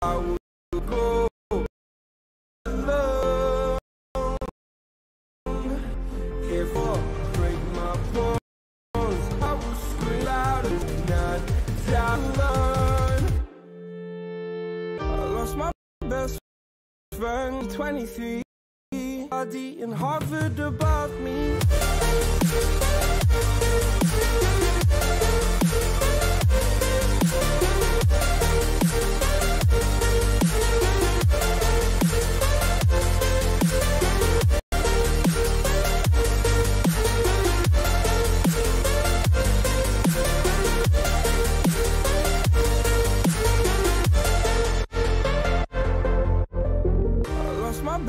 I will go alone. If I break my bones, I will scream tonight. I lost my best friend, 23. RD in Harvard above me.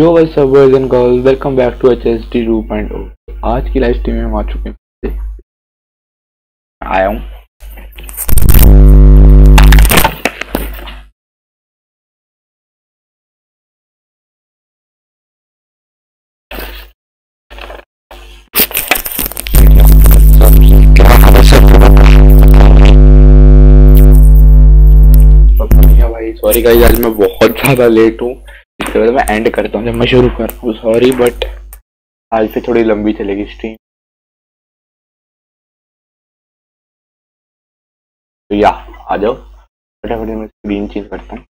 Yo वैस boys and girls welcome back to H S D two point आज की live stream में हम आ चुके हैं। आया हूँ। Sorry guys आज मैं बहुत ज़्यादा लेट हूँ। इसके बाद मैं एंड करता हूँ, जब मैं शुरू करता हूँ। सॉरी बट आज से थोड़ी लंबी चलेगी स्ट्रीम तो या, आ जाओ। फटाफट मैं स्क्रीन चेंज करता हूँ।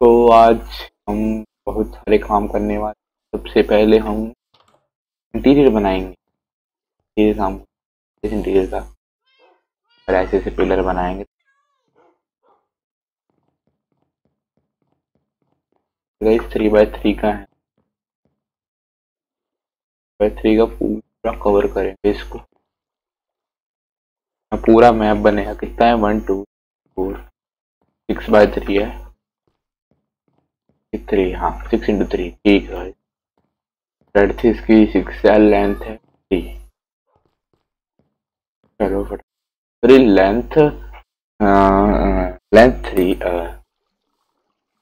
तो आज हम बहुत सारे काम करने वाले सबसे पहले हम इंटीरियर बनाएँगे। ये काम इंटीरियर का। और ऐसे ऐसे पिलर बनाएँगे। थ्री बाय थ्री का है। बाय थ्री का पूरा कवर करेंगे इसको। पूरा मैप बनेगा। कितना है? One two four six by three है। थ्री हाँ सिक्स इंटू थ्री ठीक है रेड थी, इसकी सिक्स लेंथ है। थ्री चलो फटाफट लेंथ लेंथ थ्री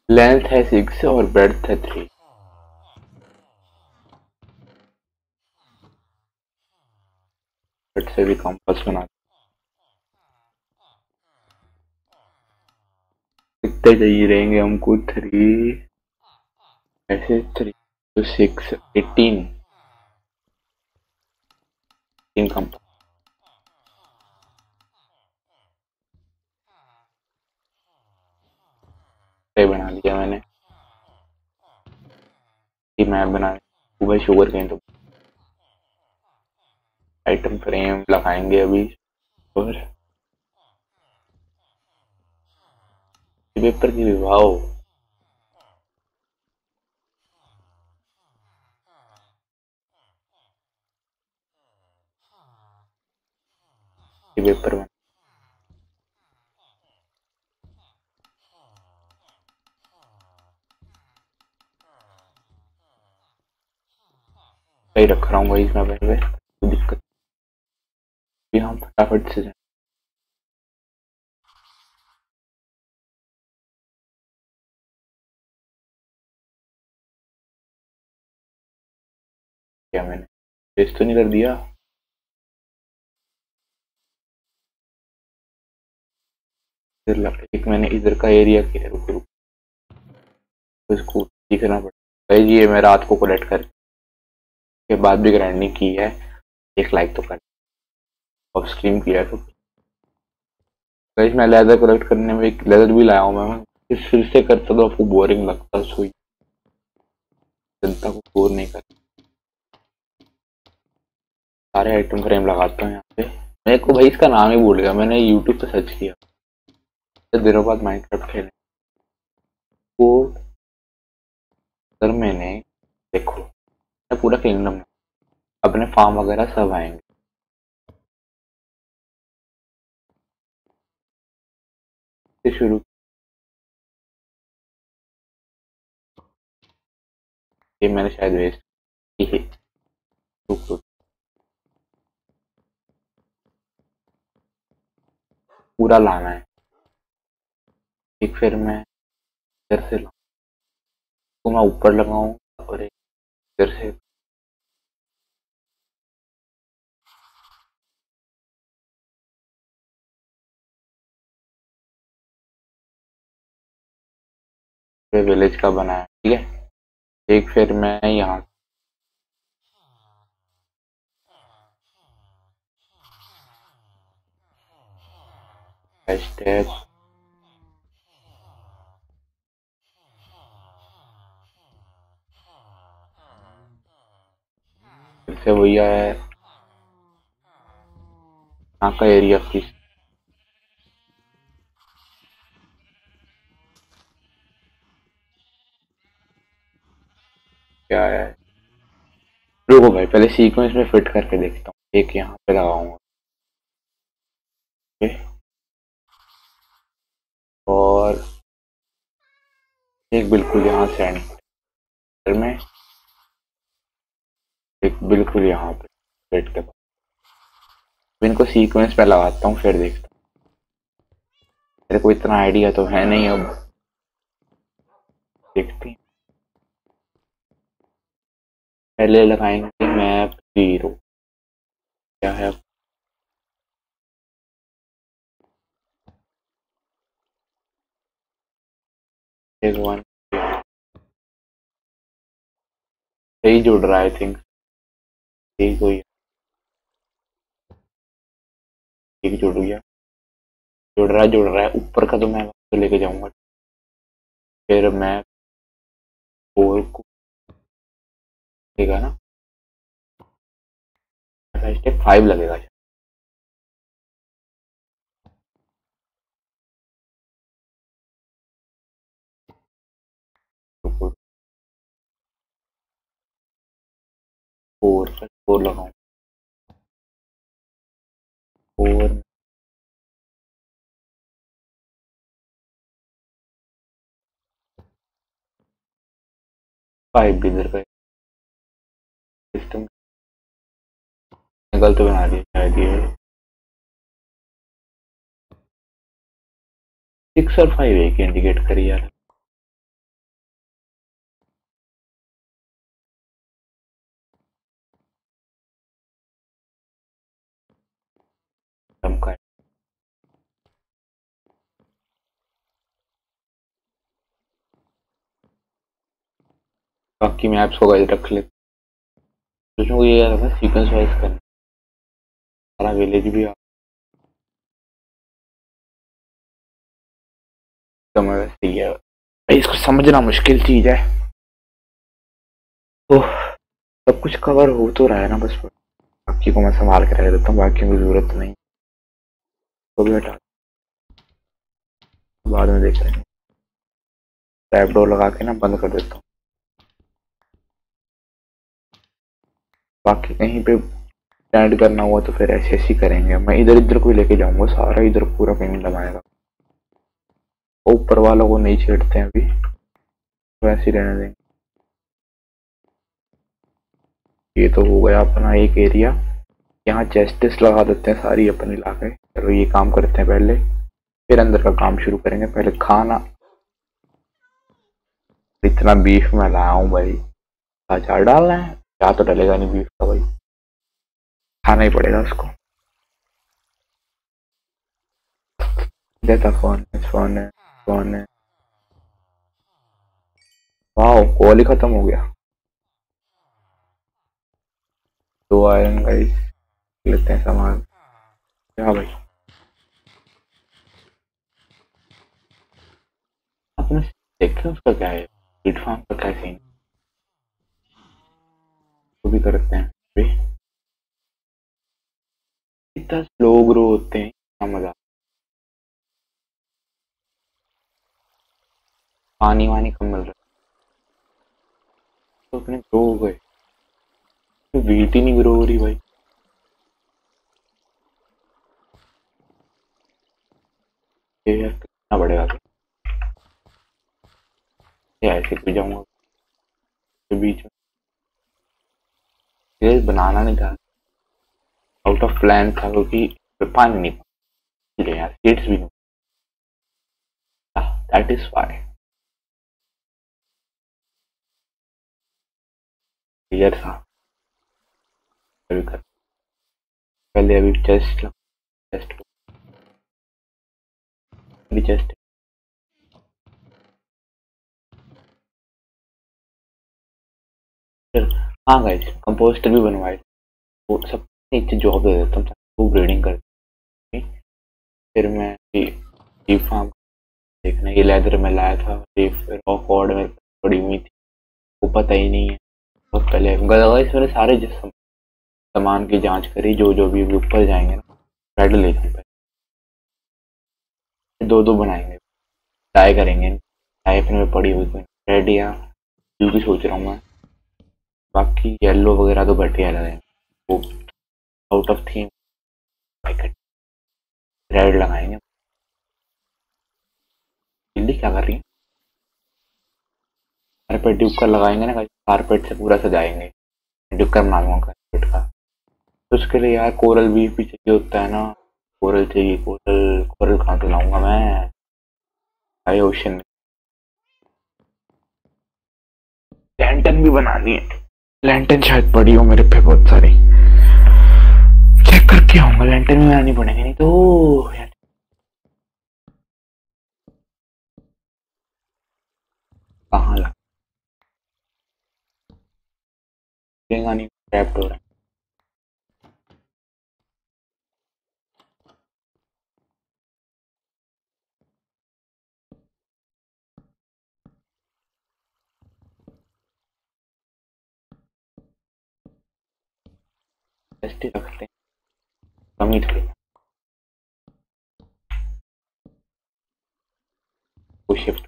लेंथ है सिक्स और ब्रेड है थ्री से भी कंपास बना कितने चाहिए रहेंगे हमको थ्री ऐसे थ्री एटीन तीन कंपास बना लिया मैंने। मैप बना सुबह शुगर कहीं तो आइटम फ्रेम लगाएँगे अभी। और पेपर की विवाह पेपर में। सही रख रहा हूँ भाई इसमें पहले। दिक्कत कि हम फटाफट से जाए। क्या मैंने? टेस्ट तो नहीं कर दिया? एक मैंने इधर का एरिया किया रुक रुक। तो इसको सीखना पड़ेगा भाई ये मैं रात को कलेक्ट कर के बाद भी ग्राइंडिंग की है। एक लाइक तो कर। ऑफ़ स्क्रीन किया तो। मैं लेदर कलेक्ट करने में एक लेदर भी लाया हूँ मैं। इस फिर से करता तो आपको बोरिंग लगता सोई। जनता को बोर नहीं कर। सारे आइटम फ्रेम लगाता हूँ यहाँ पे। मेरे को भाई इसका नाम ही भूल गया। मैंने यूट्यूब पे सर्च किया। दिनों बाद माइंड क्राफ्ट खेले। वो सर मैंने देखो, मैं पूरा किंगडम अपने फार्म वगैरह सब आएँगे। शुरू। ये मैंने शायद वेस्ट की है। पूरा लाना है। एक फिर मैं इधर से तो मैं ऊपर लगाऊँ और एक इधर से विलेज का बनाया, ठीक है? एक फिर मैं यहाँ स्टेप से भैया, है। यहाँ का एरिया किस क्या है? रुको भाई, पहले सीक्वेंस में फिट करके देखता हूँ। एक यहाँ पे लगाऊँगा और एक बिल्कुल यहाँ सेंटर में। एक बिल्कुल यहाँ पे फिट के। बाद इनको सीक्वेंस में लगाता हूँ, फिर देखता हूँ। मेरे को इतना आइडिया तो है नहीं अब। देखते हैं। पहले लगाएँगे मैप ज़ीरो क्या है वन सही जुड़ रहा है आई थिंक यही कोई एक जुड़ गया जुड़ रहा है, जुड़ रहा है। ऊपर का तो मैं तो लेके जाऊँगा। फिर मैं फोर को ना? अच्छा, स्टेप फाइव लगेगा। फोर फोर लगाऊँ फोर फाइव भी इधर का सिस्टम गलत बना दिया, शायद ये। सिक्स और फाइव एक इंडिकेट करी यार। चमका बाकी मैप्स को गाइस रख ले सोचूँगा ये यार सीक्वेंस वाइज करना। सारा विलेज भी आ समय वैसे ही है। भाई, इसको समझना मुश्किल चीज़ है। तो सब कुछ कवर हो तो रहा है ना बस। बाकी को मैं संभाल के रख देता हूँ, बाकी की ज़रूरत नहीं। तो भी हटा बाद में देख हैं। टैप डोर लगा के ना बंद कर देता हूँ। बाकी कहीं पे स्टैंड करना हुआ तो फिर ऐसे ऐसे करेंगे। मैं इधर इधर को लेके जाऊँगा, सारा इधर पूरा पेमेंट लगाएगा। ऊपर वालों को नहीं छेड़ते हैं अभी। वैसे ही रहने देंगे। ये तो हो गया अपना एक एरिया यहाँ चेस्टिस लगा देते हैं सारी अपन इलाके। चलो ये काम करते हैं पहले। फिर अंदर का काम शुरू करेंगे। पहले खाना। इतना बीफ मैं लाया हूँ भाई। अचार डालना है। क्या तो डलेगा नहीं बीफ का भाई। खाना ही पड़ेगा उसको। देता फ़ोन है फ़ोन है फ़ोन। है वाह कॉल ही खत्म हो गया। दो आयरन गाइस लेते हैं सामान। क्या भाई। आपने देखे उसका क्या है? स्पीड फार्म का क्या सीन वो भी करते हैं। भी इतना स्लो ग्रो होते हैं। क्या मज़ा। पानी वानी कम मिल रहा है। तो अपने ग्रो हो गए। तो वीट ही नहीं ग्रो हो रही भाई। ये कितना बढ़ेगा तो ये ऐसे भी जाऊँगा? तो बीच में। ये बनाना नहीं था। आउट ऑफ़ प्लान था क्योंकि पानी नहीं इसलिए यार सीड्स भी नहीं। दैट इज़ वाई क्लियर था। अभी कर पहले अभी चेस्ट चेस्ट चेस्ट हाँ गाइस कंपोस्टर भी बनवाए। वो सब नीचे जॉब दे देता हूँ वो ब्रीडिंग कर फिर मैं लीफ फार्म देखना, ये लेदर में लाया था लीफ रॉक ऑर्ड में पड़ी हुई थी। वो पता ही नहीं है। बहुत पहले गाइस मैंने सारे जिस सामान की जाँच करी, जो जो भी ऊपर जाएँगे ना लेते हैं दो दो बनाएँगे। ट्राई करेंगे। ट्राई में पड़ी हुई रेड या ब्लू की सोच रहा हूँ मैं। बाकी येलो वगैरह तो घटिया लगे वो आउट ऑफ़ थीम रेड लगाएँगे। दिल्ली क्या कर रही है? कारपेट ड्यूकर लगाएँगे ना कारपेट से पूरा सजाएँगे। ड्यूकर बना लूँगा कारपेट का। तो उसके लिए यार कोरल भी भी चाहिए होता है ना। कोरल चाहिए कोरल कोरल कहाँ से लाऊँगा मैं? High ocean. में लैंटन भी बनानी है। लैंटन शायद पड़ी हो मेरे पे बहुत सारी। चेक करके आऊँगा लैंटन भी बनानी पड़ेगी, नहीं तो कहाँ लगा नहीं हो रहा है रखते हैं। कमी थोड़ी शिफ्ट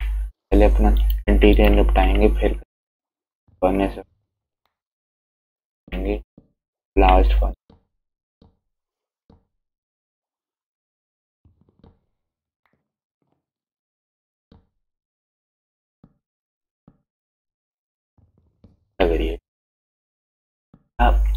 पहले अपना इंटीरियर निपटाएँगे, फिर बनने से लास्ट वन करिए अब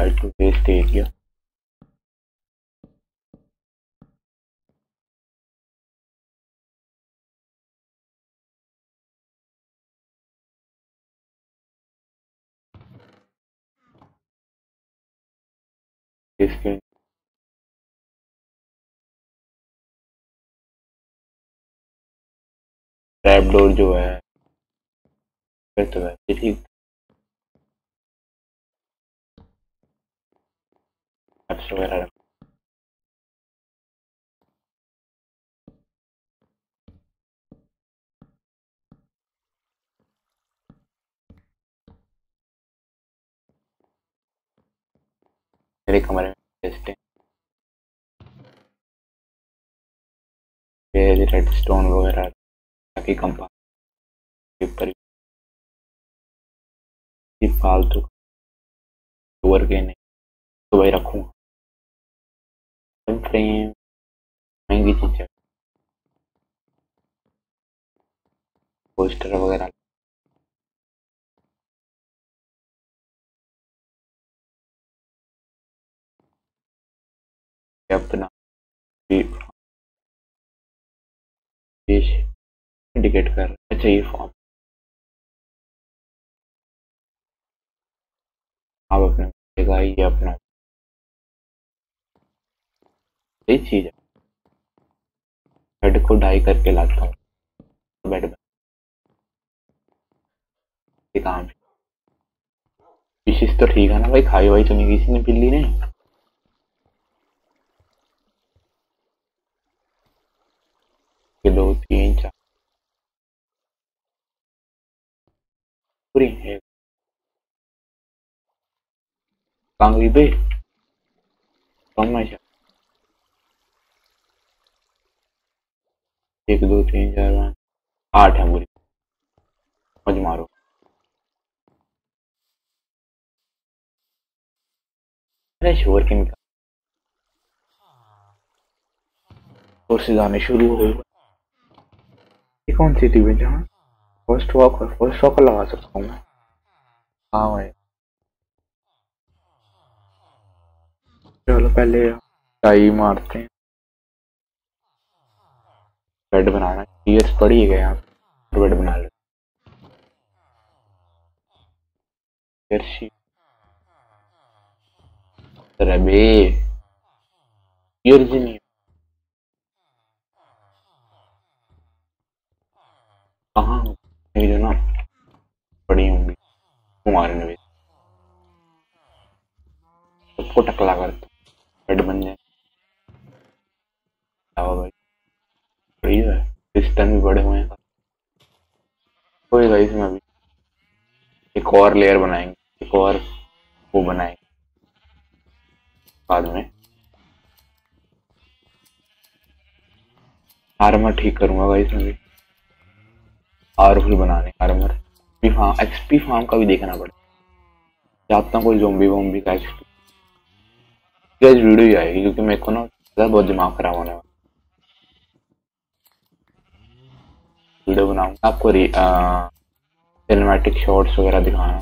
try to waste area इसके ट्रैप डोर जो है तो ठीक टेस्टिंग रेड स्टोन वगैरह ताकि कंपाउंड फालतू ओवर नहीं। तो भाई रखूँगा। चीज़ है पोस्टर वगैरह। अपना इंडिकेट कर है चाहिए फॉर्म आप अपने ये अपना ये चीज़ है। बेड को ढाई करके लाता हूँ। बेड में काम फिशिस तो ठीक है ना भाई, खाई वाई तो नहीं, किसी ने बिल्ली ने दो, तीन, चार। पूरी है। कांगरी पे। कम है एक, दो, तीन, चार, पाँच, आठ है पूरी मज मारो। अरे शोर किन का? और से जाने शुरू हो ये कौन सी थी जहाँ? फ़र्स्ट वॉक फ़र्स्ट वॉक लगा सकता हूँ मैं। हाँ भाई। चलो पहले टाई मारते हैं। बेड बनाना टीयर्स पड़ गए यहाँ बेड बना ले रबे जो ना पड़ी होंगी कुमार ने सबको टकला कर बेड बन जाए भाई बड़ी है पिस्टन भी बड़े हुए हैं। कोई भाई इसमें अभी एक और लेयर बनाएँगे, एक और वो बनाएँगे। बाद में। आर्मर ठीक करूँगा भाई इसमें भी। पावरफुल बनाने आर्मर भी फार्म एक्सपी फार्म का भी देखना पड़ेगा। चाहता हूँ कोई जोम्बी वोम्बी का एक्सपी वीडियो ही आएगी, क्योंकि मेरे को ना, बहुत दिमाग खराब होने वाला वीडियो बनाऊँगा आपको सिनेमैटिक शॉट्स वगैरह दिखाना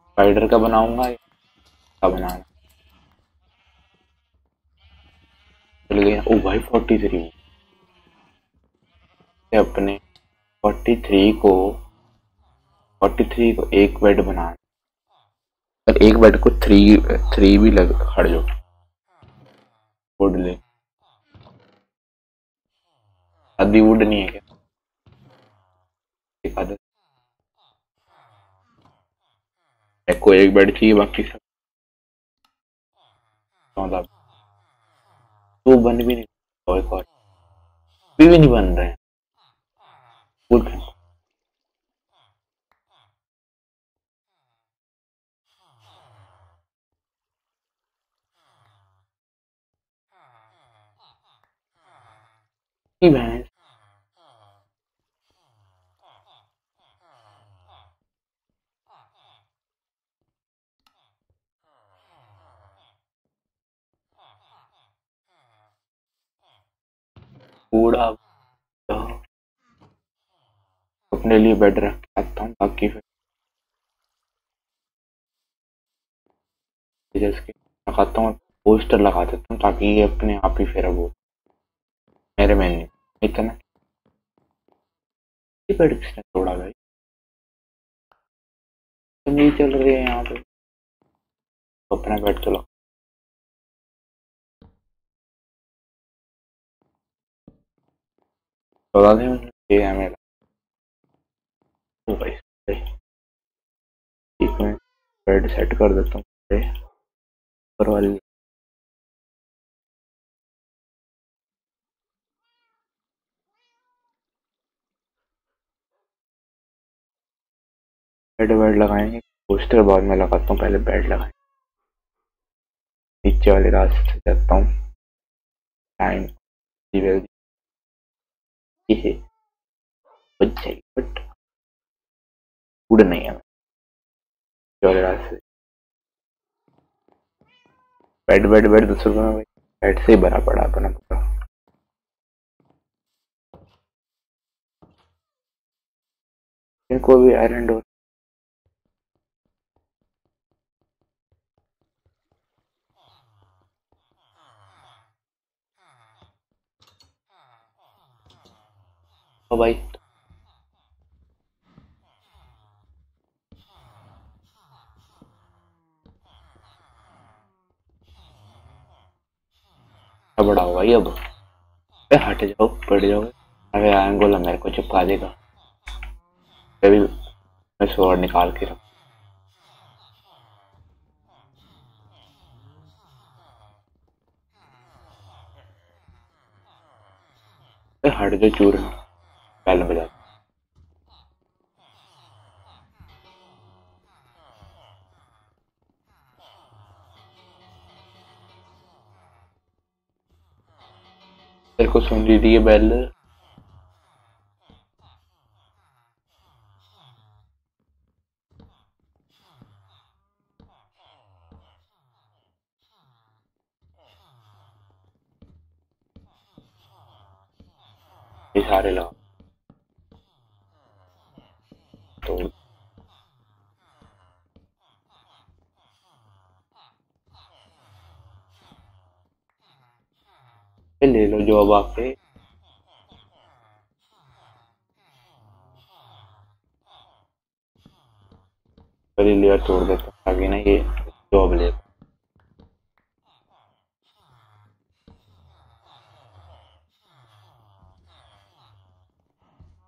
स्पाइडर का बनाऊँगा का बनाना चल गया ओ भाई फोर्टी थ्री अपने फोर्टी थ्री को फोर्टी थ्री को एक बेड बनाना एक बेड को थ्री थ्री भी लग, खड़ जाओ। ले। अभी वुड नहीं है क्या? दिखा दो। को एक बेड चाहिए बाकी सब मतलब तो बन भी नहीं और और। भी, नहीं बन रहे हैं। बोल रहे भैंस कूड़ा अपने लिए बेड रख के आता हूँ, बाकी फिर जैसे लगाता हूँ पोस्टर लगा देता हूँ ताकि ये अपने आप ही फिर वो मेरे में इतना। ये बेड किसने तोड़ा भाई? तो नहीं चल रही है यहाँ पे। अपना बेड तो लगा। ठीक है बेड सेट कर देता हूँ ऊपर वाली। बेड लगाएँगे पोस्टर बाद में लगाता हूँ, पहले बेड लगाएँगे। नीचे वाले रास्ते से जाता हूँ टाइम ये बच जाएगी बट फ़ूड नहीं है बेड से ही भरा पड़ा अपना पूरा। इनको भी आयरन डोर भाई बड़ा हो भाई, अब। अबे हट जाओ, पड़ जाओ। अरे एंगोला मेरे को चिपका देगा। अभी मैं स्वॉर्ड निकाल के रख। हट जाओ, चूर। पहले बजा तेरे को सुन रही थी ये ले लो जो अब आप पे पहली लेयर तोड़ देता ताकि ना ये जॉब ले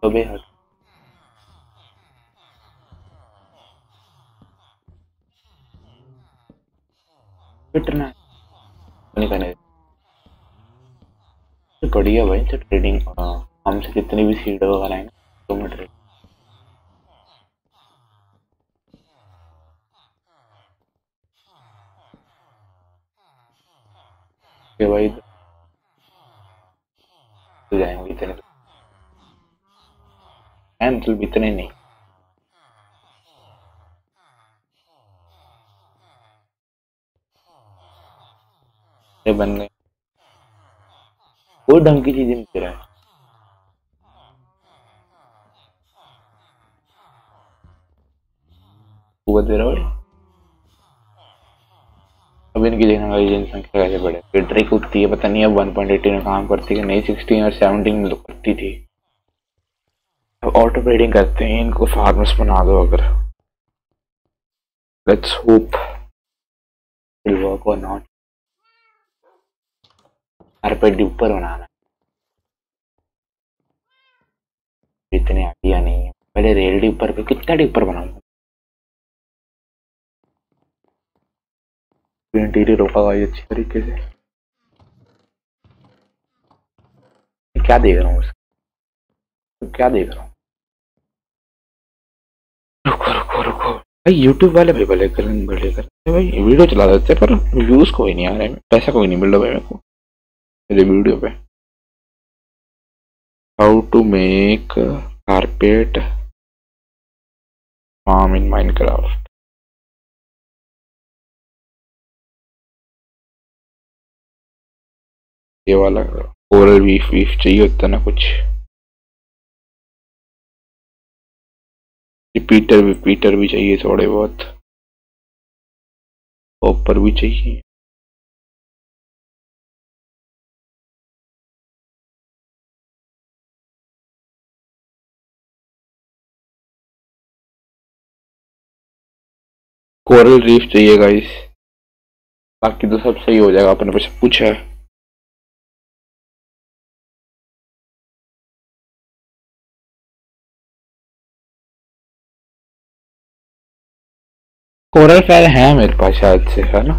तो बे पिटना है करने तो बढ़िया भाई तो ट्रेडिंग हमसे जितनी भी सीड वगैरह है तो मैं ट्रेड के भाई तो जाएँगे इतने। है मतलब इतने नहीं। ये बन गए। कोई ढंग की चीज़ दे रहा। है दे रहा। अब इनकी देखना जनसंख्या कैसे बढ़े फिर ट्रिक उठती है, पता नहीं अब वन पॉइंट एटी में काम करती है नहीं सिक्सटीन और सेवनटीन में तो करती थी। अब ऑटो ट्रेडिंग करते हैं, इनको फार्मर्स बना दो अगर। लेट्स होप विल वर्क और नॉट कारपेट ऊपर बनाना इतने आइडिया नहीं है। पहले रेल डिपर पे कितना डिपर बनाऊँगा? इंटीरियर रोका हुआ अच्छी तरीके से। क्या देख रहा हूँ उसका? क्या देख रहा हूँ? रुको रुको रुको। भाई यूट्यूब वाले भी भले कर भले कर। भाई वीडियो चला देते पर व्यूज़ कोई नहीं आ रहे पैसा कोई नहीं मिल रहा भाई मेरे को। मेरे वीडियो पे। How to make carpet farm in minecraft. ये वाला कोरल वीफ वीफ चाहिए होता ना कुछ। रिपीटर रिपीटर भी चाहिए थोड़े बहुत। ऊपर भी चाहिए। कोरल रीफ चाहिए गाइस बाकी तो सब सही हो जाएगा, अपने पास पूछा है। कोरल फैल है मेरे पास शायद से, है ना?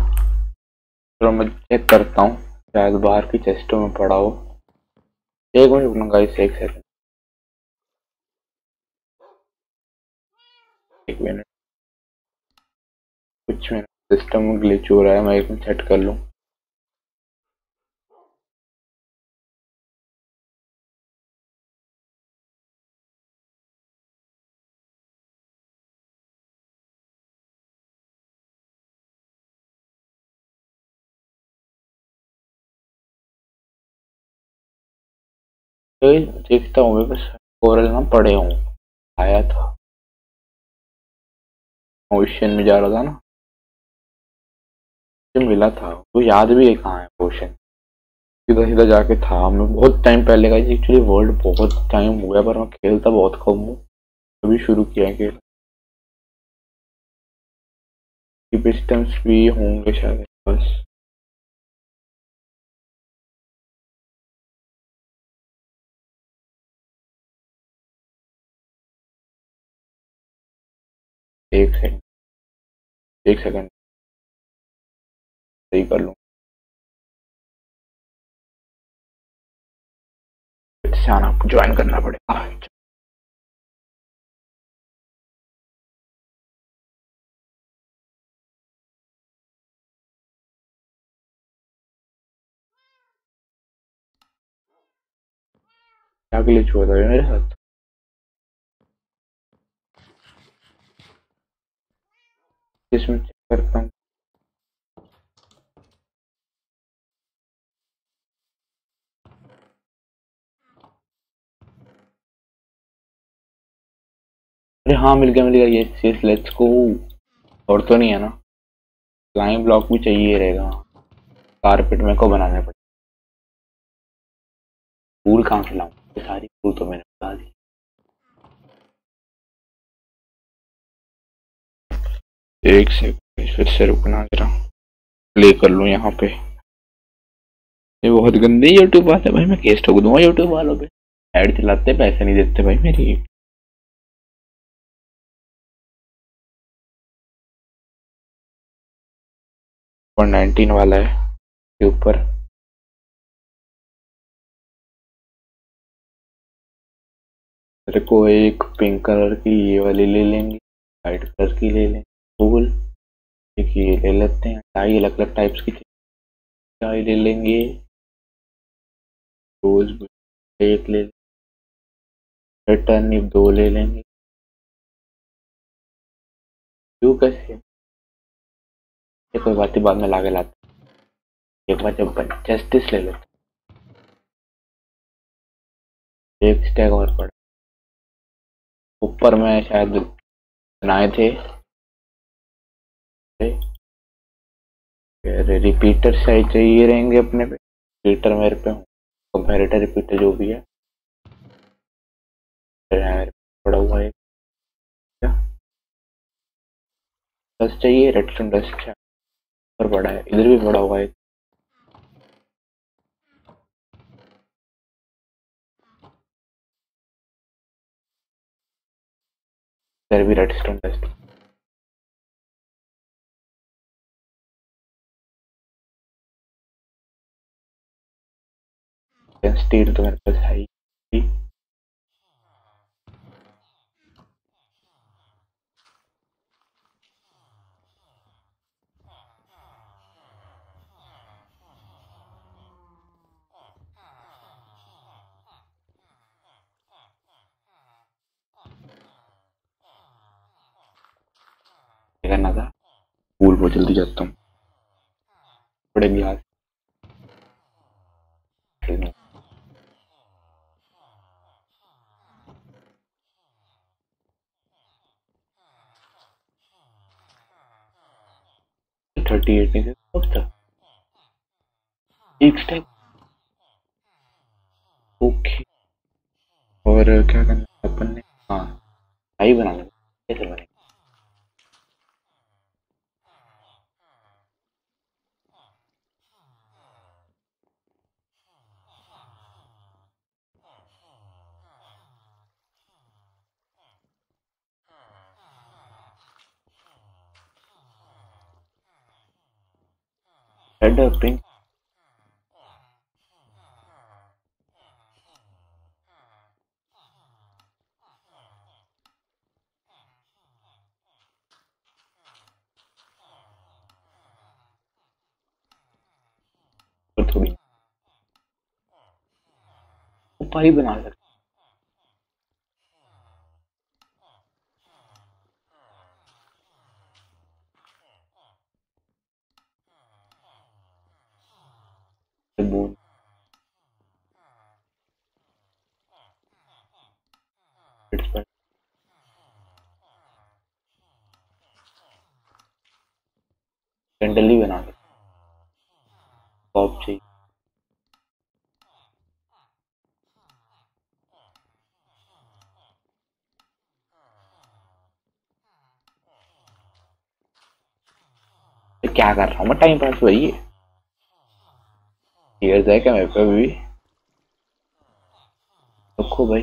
चलो मैं चेक करता हूँ, शायद बाहर की चेस्टों में पड़ा हो। एक मिनट गाइस एक सेकंड एक मिनट। कुछ सिस्टम ग्लिच हो रहा है मैं एक मिनट सेट कर लूँ। देखता हूँ बस कोरल ना पड़े हूँ। आया था। ओशन में जा रहा था ना। मिला था, वो याद भी है कहाँ है ओशन सीधा सीधा जाके था मैं बहुत टाइम पहले का एक्चुअली वर्ल्ड बहुत टाइम हो गया पर मैं खेलता बहुत कम हूँ। अभी शुरू किया है खेल। पिस्टम्स भी होंगे शायद, बस। एक सेकंड एक सेकंड सही कर लूँ। जाना ज्वाइन करना पड़ेगा क्या ग्लिच हुआ था मेरे साथ? इसमें चेक करता हूँ? अरे हाँ मिल गया मिल गया, ये यस लेट्स गो और तो नहीं है ना। फ्लाइंग ब्लॉक भी चाहिए रहेगा। कारपेट मेरे को बनाने पड़े फूल कहाँ से लाऊं? सारी फूल तो मैंने बता दी। एक सेकंड फिर से रुकना जरा। प्ले कर लूँ यहाँ पे। ये बहुत गंदे यूट्यूब वाले भाई, मैं केस ठोक दूँगा यूट्यूब वालों पे। ऐड चलाते, पैसे नहीं देते भाई मेरी। वन नाइनटीन वाला है के ऊपर। मेरे को एक पिंक कलर की ये वाली ले लेंगे वाइट कलर की ले लेंगे फूल एक ये ले लेते हैं टाई अलग अलग टाइप्स की टाई ले लेंगे? रोज एक ले लेंगे। टर्निप दो ले लेंगे। क्यों कैसे? ये कोई बात ही बाद में लागे लाते एक बार जब जस्टिस ले लेते एक स्टैक और पड़ा। ऊपर में शायद बनाए थे। रिपीटर शायद चाहिए रहेंगे अपने पे। रिपीटर मेरे पे कंपेरेटर रिपीटर जो भी है। पड़ा हुआ है। डस्ट चाहिए रेडस्टोन डस्ट पर बड़ा है, इधर भी बड़ा हुआ है। इधर भी रेडस्टोन डस्ट स्टील तो मेरे पास ही। करना था। फूल बहुत जल्दी जाता हूँ। बड़े ग्लास थर्टी एट नहीं कब था? एक स्टेप ओके और क्या करना अपन ने? हाँ। आई बनाना कैसे बने और थोड़ी उपाय बना हैं। बूंद It's better. कैंडल ही बना सकते पॉप चाहिए क्या कर रहा हूँ मैं टाइम पास वही है टीयर्स है क्या मेरे पे भी रखो भाई।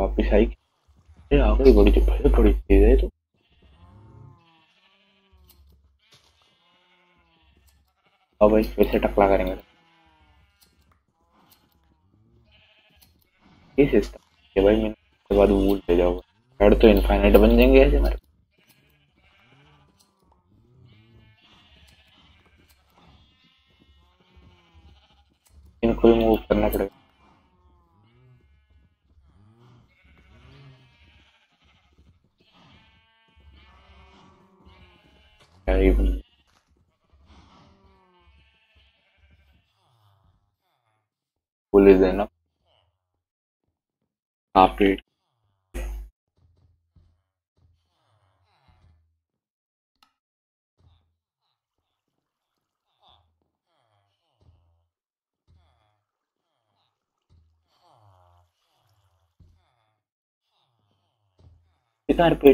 वापिस आई। अरे आ गई बड़ी बड़ी बड़ी तेज है तो। अब भाई, फिर से टकला करेंगे। ये सिस्टम भाई मैंने उसके बाद वूल ले जाओ। हेड तो इनफाइनाइट बन जाएँगे ऐसे मेरे। इनको ही मूव करना पड़ेगा is enough काफ़ी कितना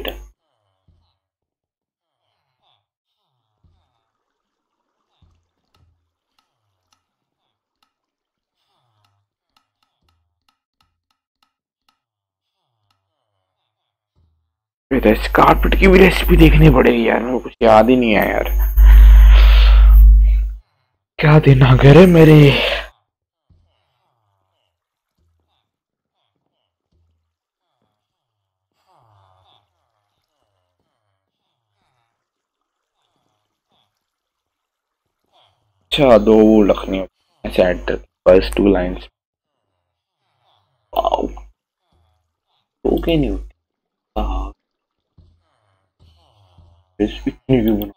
है रेस कारपेट की भी रेसिपी देखनी पड़ेगी यार, मेरे कुछ याद ही नहीं है यार। क्या दिन आ गए मेरे। अच्छा दो वो रखनी है set first two lines okay नहीं होती इतनी क्यों बना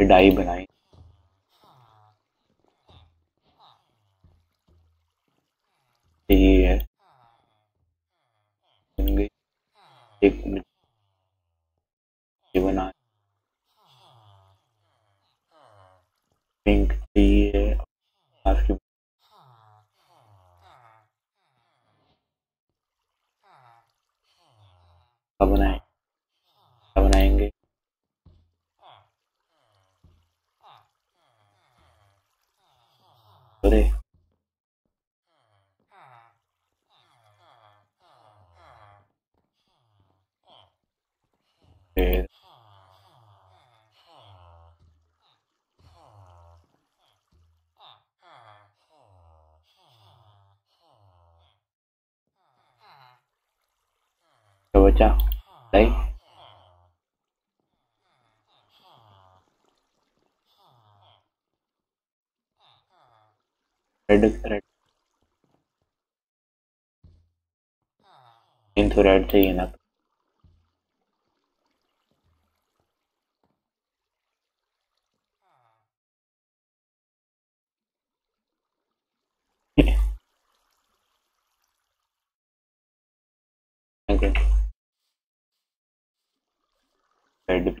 डाई बनाई. ये है। एक मिनट। कब बनाए बनाएँगे अरे फिर तो बचा नहीं रेड रेड इन तो रेड चाहिए ना रेड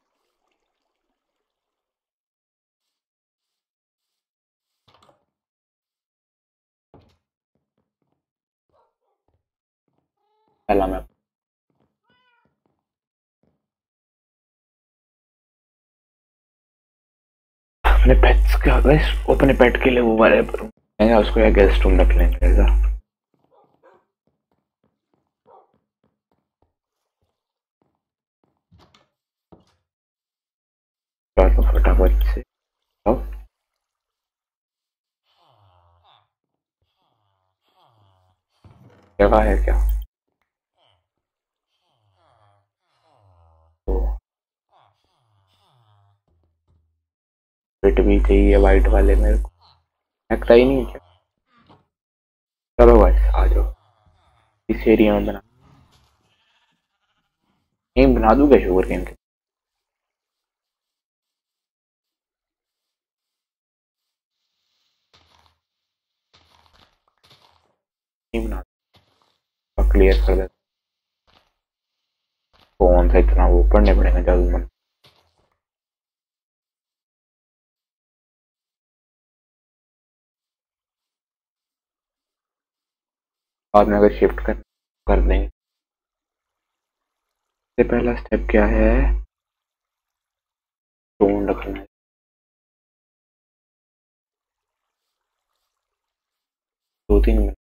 पहला मैं अपने पेट्स का अपने पेट के लिए वो वाले उसको या गेस्ट रूम रख लेंगे, ऐसा। से जगह है क्या फिट भी चाहिए वाइट वाले मेरे को लगता ही नहीं क्या चलो भाई आ जाओ इस एरिया में बना नहीं बना दूँगा शुगर केन के नहीं बना क्लियर कर देता कौन सा इतना वो पढ़ने पड़ेगा जल्द मन बाद में अगर शिफ्ट कर कर देंगे। सबसे पहला स्टेप क्या है? स्टोन रखना है। दो तीन मिनट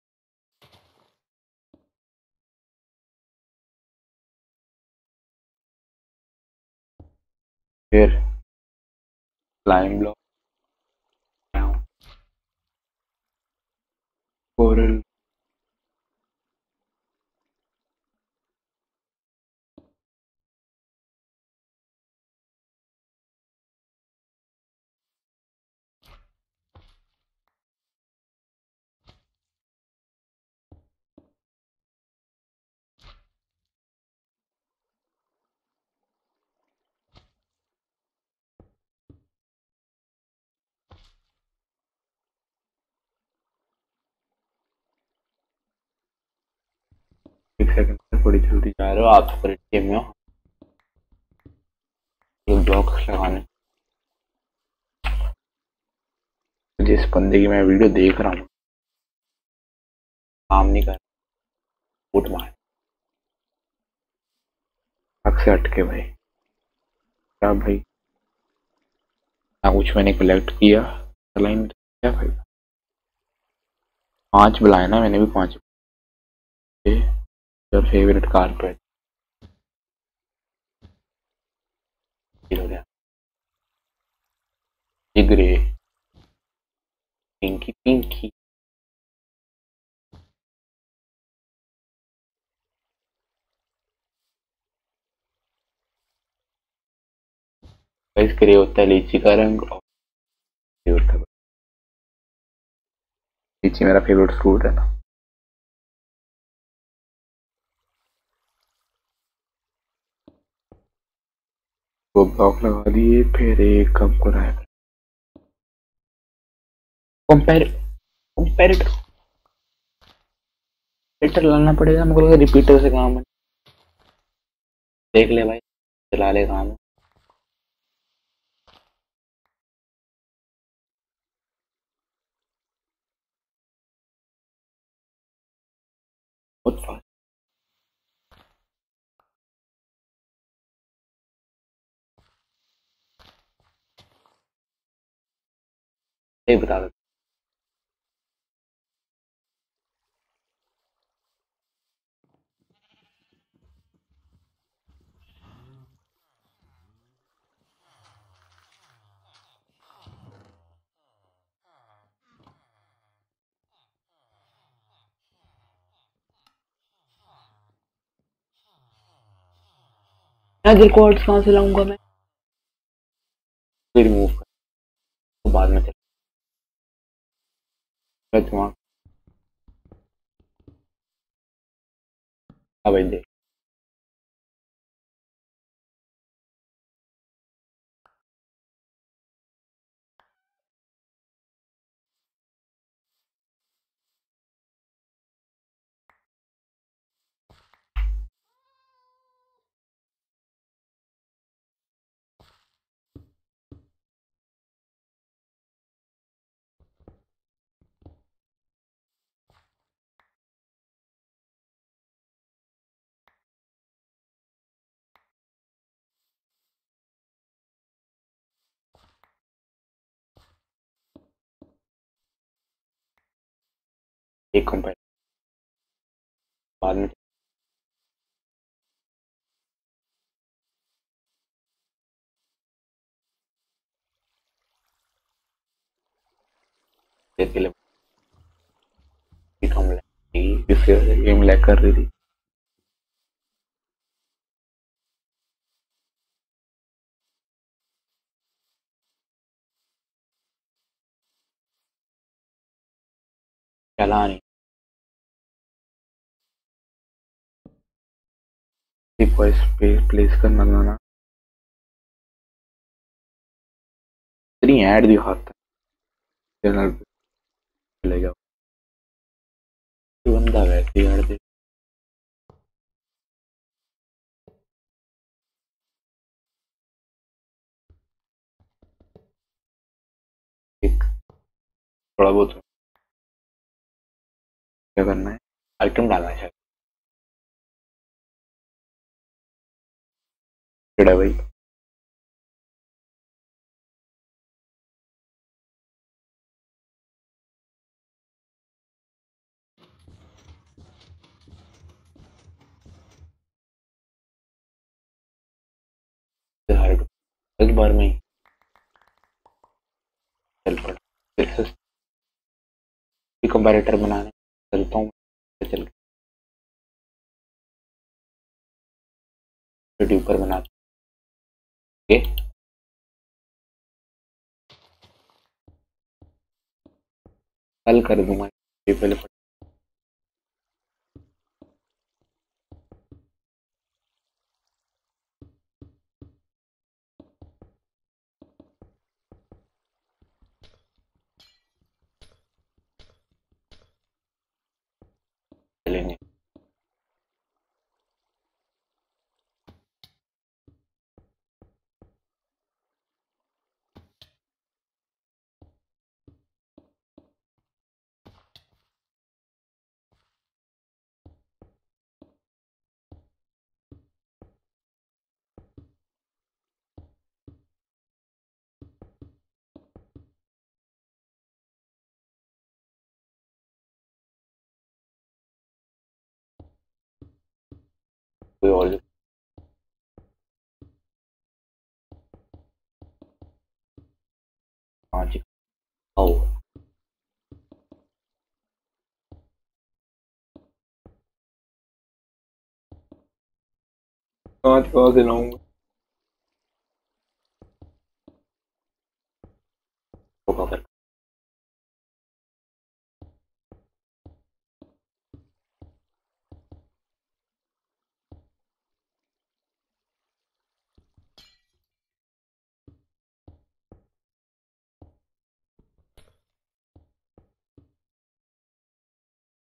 फिर लाइन ब्लॉक कोरल एक सेकंड से बड़ी जल्दी जा रहे हो, आप पर गेम में हो। ब्लॉक्स लगाने। जिस बंदे की मैं वीडियो देख रहा हूँ। काम नहीं कर फूट मार। से अटके भाई। क्या भाई? ना कुछ मैंने कलेक्ट किया लाइन क्या भाई। पाँच बुलाए ना मैंने भी पाँच। Your favorite carpet. हो पिंकी पिंकी ग्रे होता है, लीची का रंग और लीची मेरा फेवरेट फ्रूट है ना। वो ब्लॉक लगा दिए फिर एक कम को रहेगा कंपेर कंपेरेटर लाना पड़ेगा मुझे लगा रिपीटर से काम है। देख ले भाई, चला ले काम। बहुत फास्ट ये बता दो रिकॉर्ड्स कहाँ से लाऊँगा मैं। रिमूव कर तो बाद में चल दिमाग बाद में के लिए गेम लैग कर रही थी चला नहीं वॉइस प्लेस करना ऐड चैनल बंदा वैसे ऐड दे थोड़ा बहुत क्या करना है? आइटम डालना है भाई। एक बार में ही। कंपैरेटर बनाने। चलता हूँ चल यूट्यूब पर बना के कल कर दूँगा चलेंगे कोई और हाँ जी आओ कहाँ कहाँ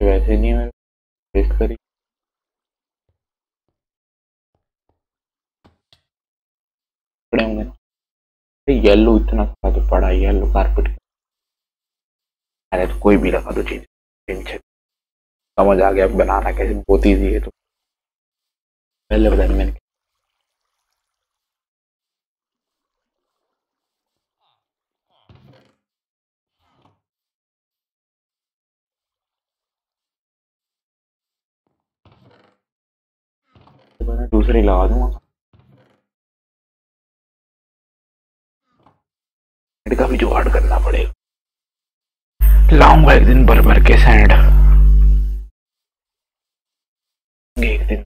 वैसे नहीं मैं वेस्ट करी येलो इतना था तो पड़ा येलो कारपेट अरे तो कोई भी रखा तो चीज़ समझ आ गया बनाना कैसे बहुत ईजी है तो। पहले बता मैंने मैंने दूसरी लगा दूँगा। का भी जुगाड़ करना पड़ेगा। लाऊँगा एक दिन भर भर के सैंड एक दिन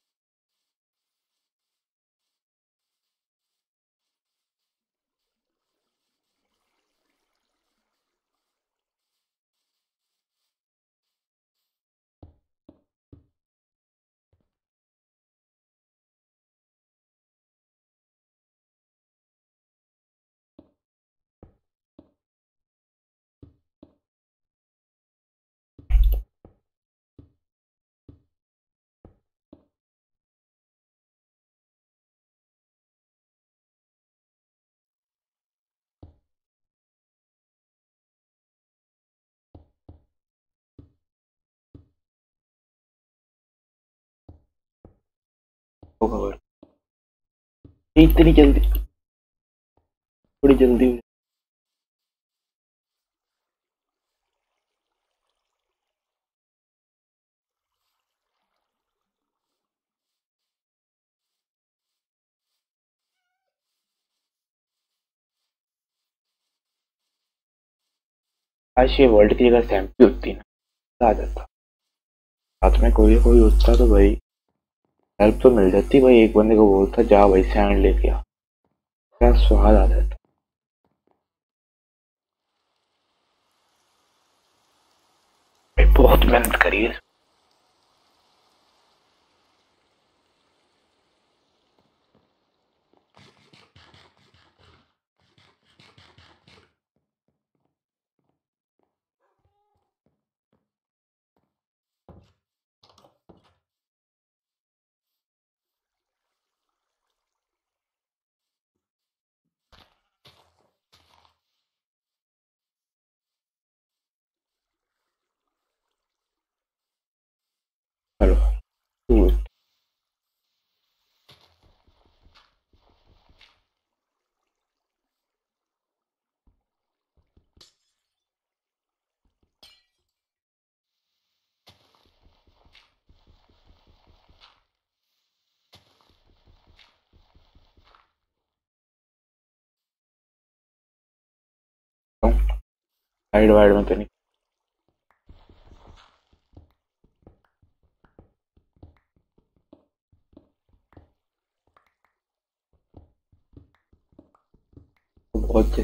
वो खबर। इतनी जल्दी। थोड़ी जल्दी हुई आज ये वर्ल्ड की जगह सैम्पी होती ना। आ जाता साथ में कोई कोई होता तो भाई हेल्प तो मिल जाती भाई एक बंदे को बोलता, जा भाई सैंड लेके आ। क्या स्वाद आ जाता भाई, बहुत मेहनत करी है। चलो good. साइड वाइड में तो नहीं बहुत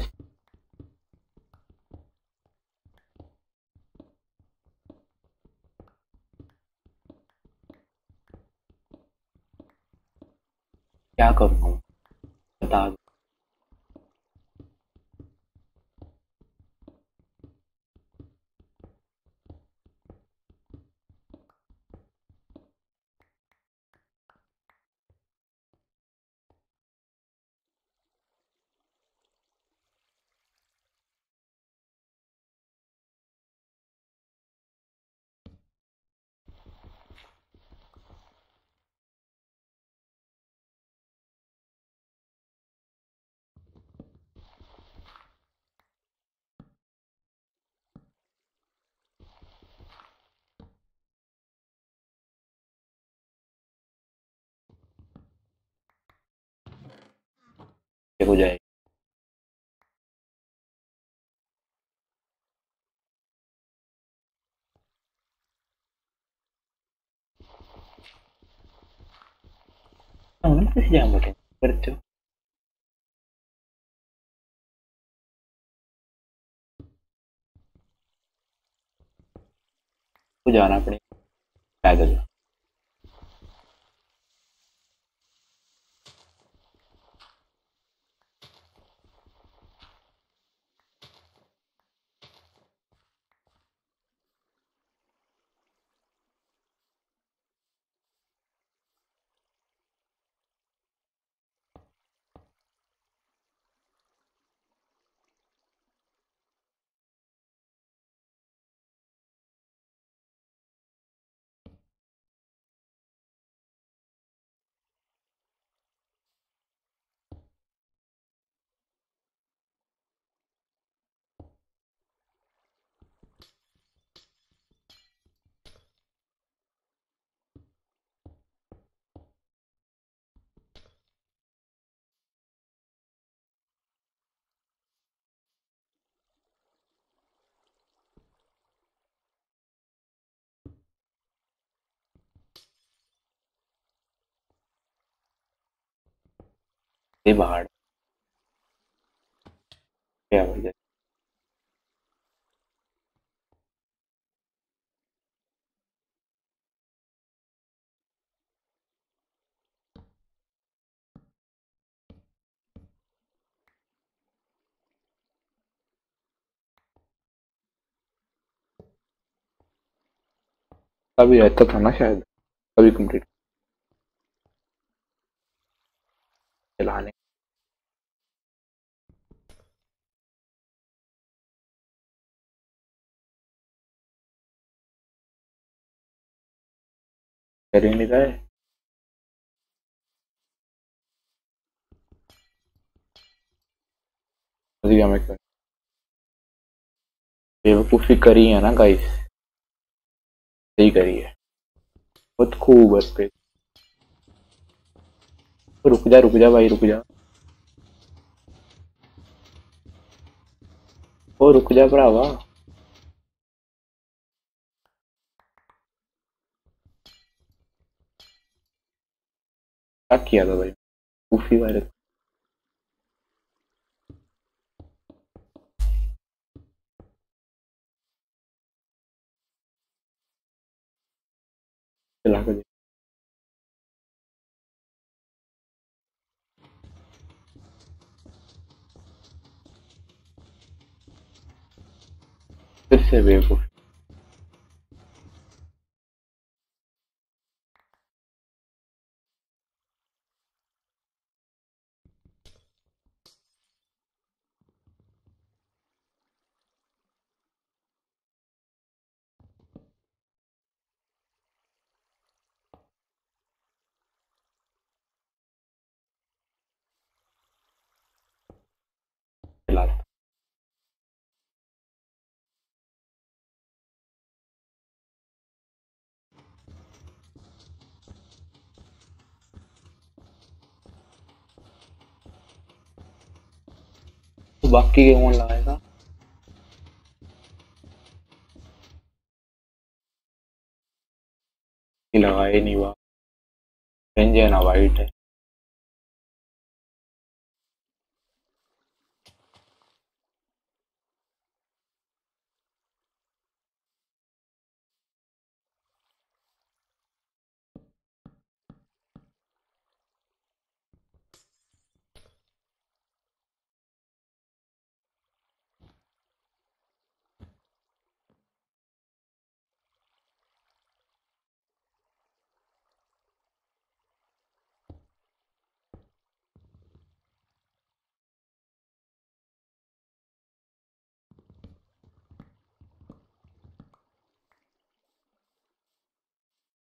क्या करूँ बता दो ये हो जाएगा apa sih jangan pakai bercu तो जाना पड़ेगा पैदल से बाहर। क्या वजह अभी रहता था ना शायद। अभी कंप्लीट चलाने बेवकूफ़ी करी है ना गाइस सही करी है। बहुत खूब बस पे तो रुक जा रुक जा भाई, रुक जा। ओ, रुक जा भरावा। क्या किया था भाई कूफी तो बाकी के कौन लगाएगा लगाए नहीं इंजन वाइट है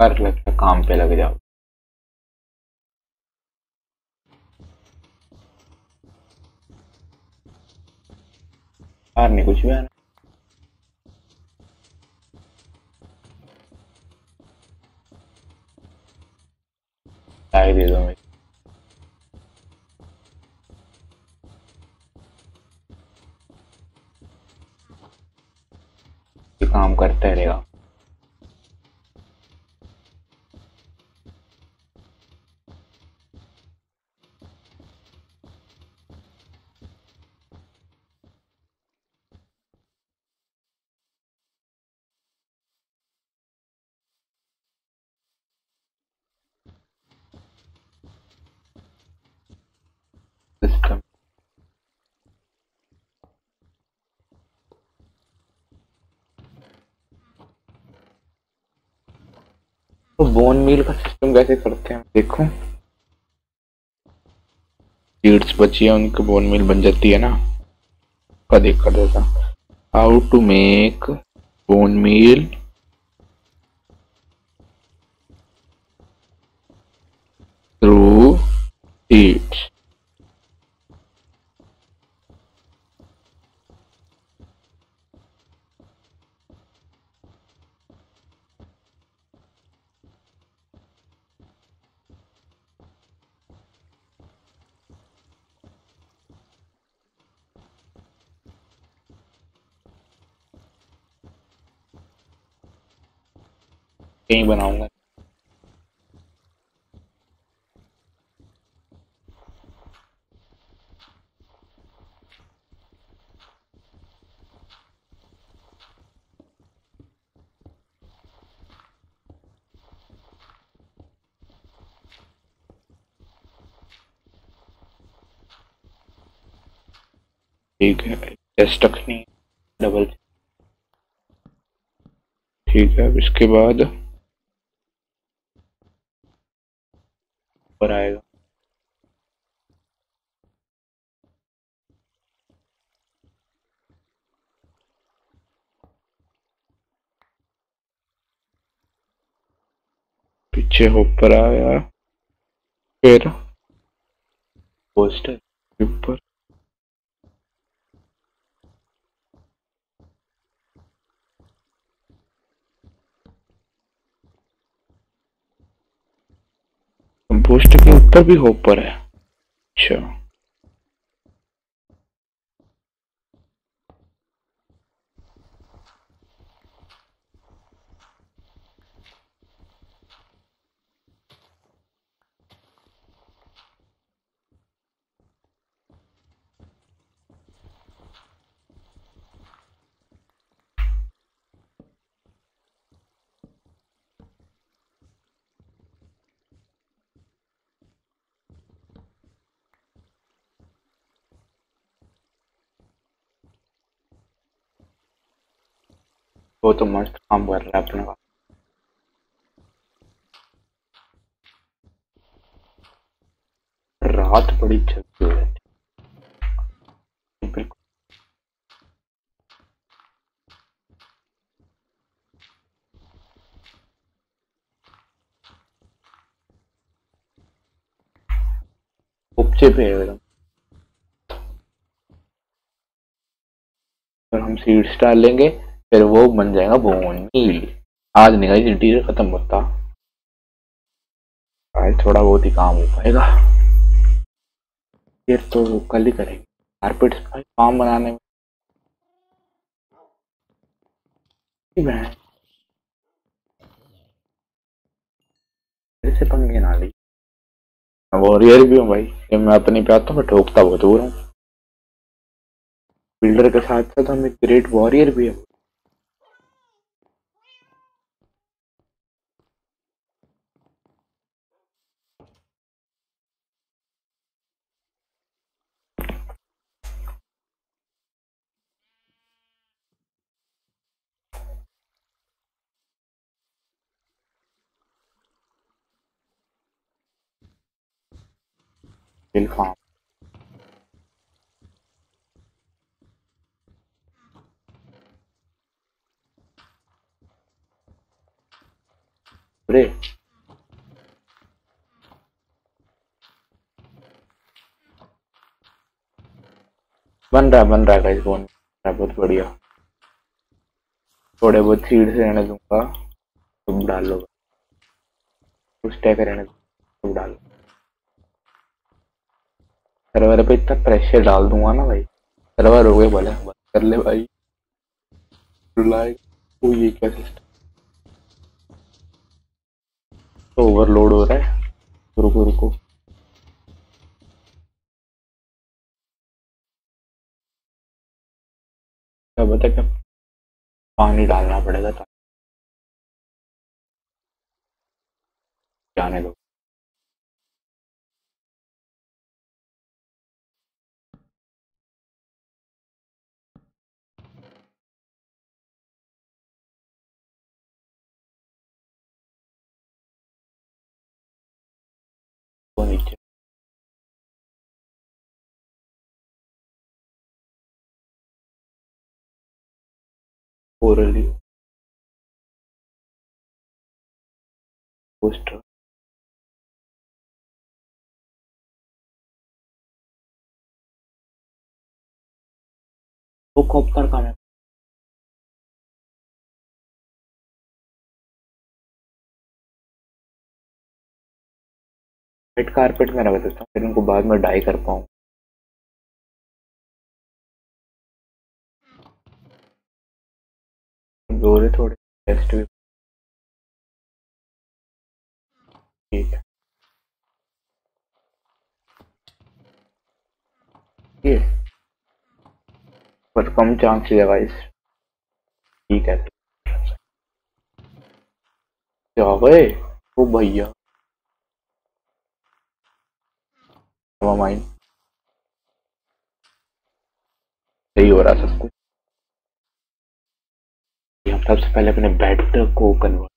कर लगता काम पे लग जाओ। नहीं कुछ भी आना। बोन मील का सिस्टम कैसे करते हैं। देखो। सीड्स बची है, उनकी बोन मील बन जाती है ना। का देख कर देता how to make bone meal through seeds कहीं बनाऊँगा ठीक है टेस्ट रखनी डबल ठीक है इसके बाद नीचे ऊपर आया। फिर पोस्टर। ऊपर। पोस्टर के ऊपर भी होपर है। अच्छा। वो तो मस्त काम कर रहा है अपना रात बड़ी जल्दी हो। जाती उपचे पे हम सीड्स डाल लेंगे फिर वो बन जाएगा नील आज नहीं गाइस इंटीरियर खत्म होता। आज थोड़ा बहुत ही काम हो पाएगा। फिर तो कल ही करेंगे। कारपेट्स भाई काम बनाने में। से पंगे ना ली। वॉरियर भी हूँ भाई मैं अपने पे आता हूँ, मैं ठोकता बहुत दूर हूँ। बिल्डर के साथ साथ हम एक ग्रेट वॉरियर भी है। फार्म अरे बन रहा बन रहा गाइस बन रहा बहुत बढ़िया। थोड़े बहुत सीड से रहने दूँगा, तुम डाल। लो कुछ टैग रहने तुम डाल। लो सर्वर पे इतना प्रेशर डाल दूँगा ना भाई। सर्वर हो गए बोले कर ले भाई। ओ ये क्या सिस्टम तो ओवरलोड हो रहा है। रुको रुको। क्या बता क्या पानी डालना पड़ेगा जाने दो। Orally. Poster वो कॉपर का है रेड कारपेट में रख देता हूँ, फिर उनको बाद में डाई कर पाऊँ। जोरे थोड़े टेस्ट भी। ठीक है। ये। पर कम चांस है गाइस ठीक है। क्या गए ओ भैया। माइंड सही हो रहा सब कुछ सबसे पहले अपने बेड को कन्वर्ट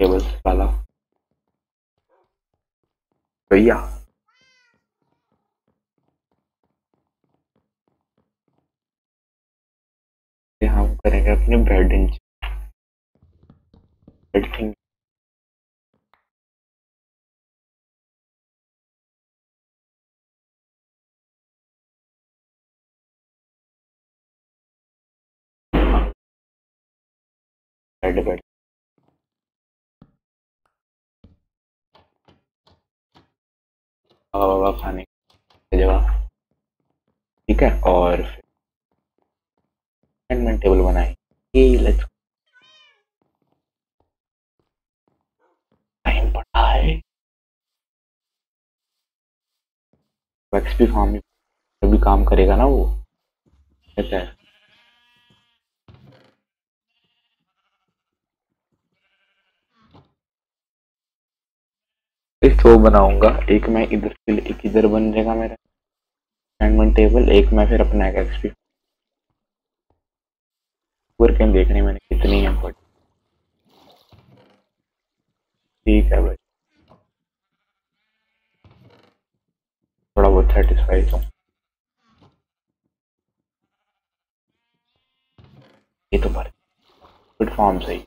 टेबल वाला। भैया। हम करेंगे अपने बेड बेड थिंग बैठ हवा खाने जगह ठीक है, और फिर टेबल बनाएँगे लेट्स टाइम पड़ा है। एक्सपी फार्म में भी काम करेगा ना वो। कैसा है एक तो बनाऊँगा। एक मैं इधर के लिए एक इधर बन जाएगा मेरा। एंडमेंट टेबल एक मैं फिर अपना एक एक्सपी वर्क देखने मैंने कितनी है बट ठीक है भाई। थोड़ा बहुत सेटिस्फाइड हूँ। ये तो भर गुड फॉर्म सही।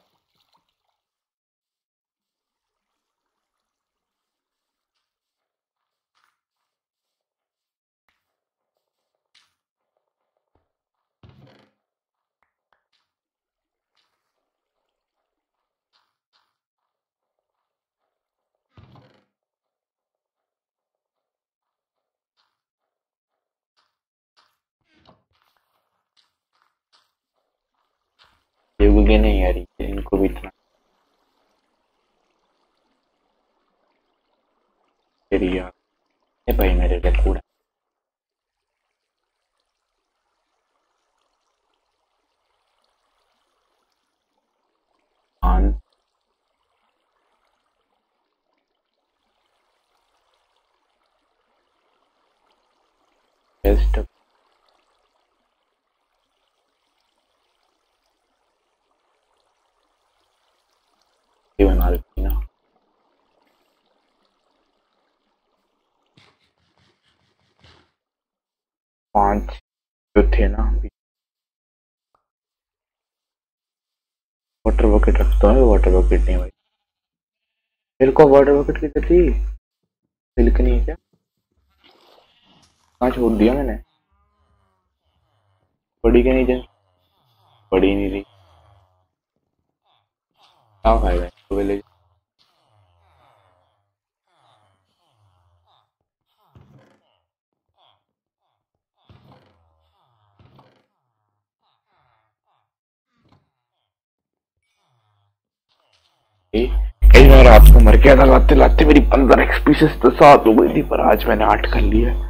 योगी नहीं आ रही इनको भी इतना भाई मेरे लिए कूड़ा बेस्ट बना देती ना पाँच जो थे ना वाटर बकेट रखता है वाटर बकेट नहीं भाई। मेरे को वाटर बकेट कितनी थी सिल्क नहीं है क्या? कहाँ छोड़ दिया मैंने? बड़ी क्या नहीं जन बड़ी नहीं थी क्या खाएगा विलेज मैं रात को मर गया था, लाते लाते मेरी पंद्रह एक्सपीसीस तो सात हो गई थी, पर आज मैंने आठ कर लिया है।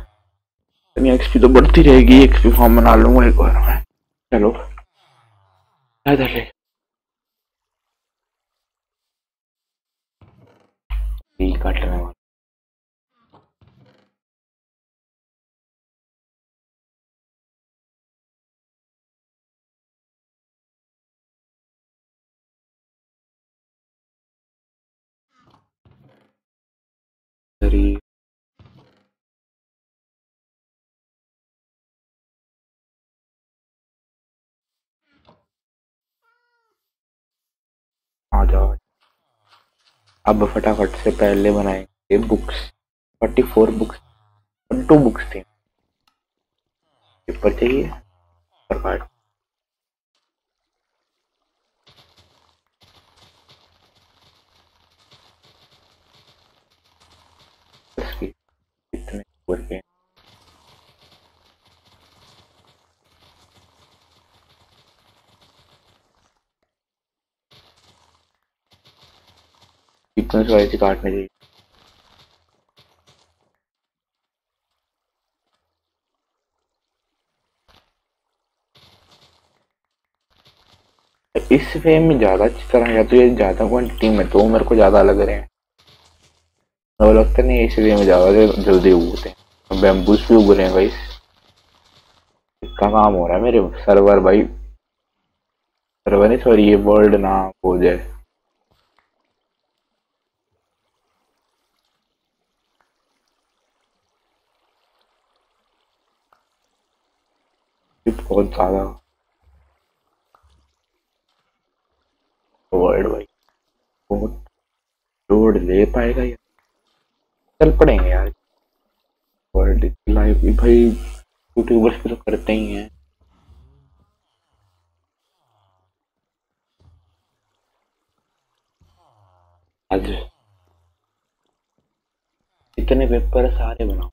एक्सपी तो बढ़ती रहेगी एक्सपी फॉर्म बना लूँगा एक बार मैं। चलो। इधर काटने वाला आ जाओ अब फटाफट से पहले बनाएँगे books forty four books two books थी। पेपर चाहिए? कार्ड वर्क सीक्वेंस वाइज काटने चाहिए इस फेम में ज़्यादा अच्छी तरह या तो ये ज़्यादा क्वान्टिटी में तो मेरे को ज़्यादा लग रहे हैं। वो लगता नहीं, इस वे में ज़्यादा जल्दी उगते हैं। बैम्बूस भी उग रहे हैं भाई इसका काम हो रहा है मेरे सर्वर भाई सर्वर नहीं सॉरी ये वर्ल्ड ना हो जाए बहुत ज़्यादा वर्ल्ड भाई बहुत लोड ले पाएगा यार चल पड़ेंगे यार पर डिजिटल लाइफ भाई यूट्यूबर्स भी तो करते ही हैं। आज इतने पेपर सारे बनाओ।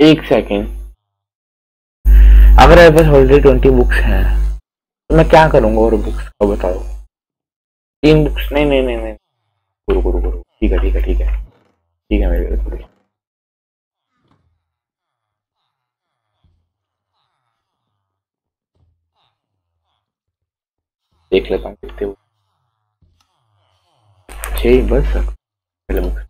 एक सेकेंड। अगर मेरे पास ऑलरेडी ट्वेंटी बुक्स हैं तो मैं क्या करूँगा और बुक्स का बताओ तीन बुक्स नहीं नहीं नहीं नहीं। करो करो करो ठीक है ठीक है ठीक है। ठीक है, मेरे थोड़ी। देख लेता हूँ कितने छः बस पहले बुक्स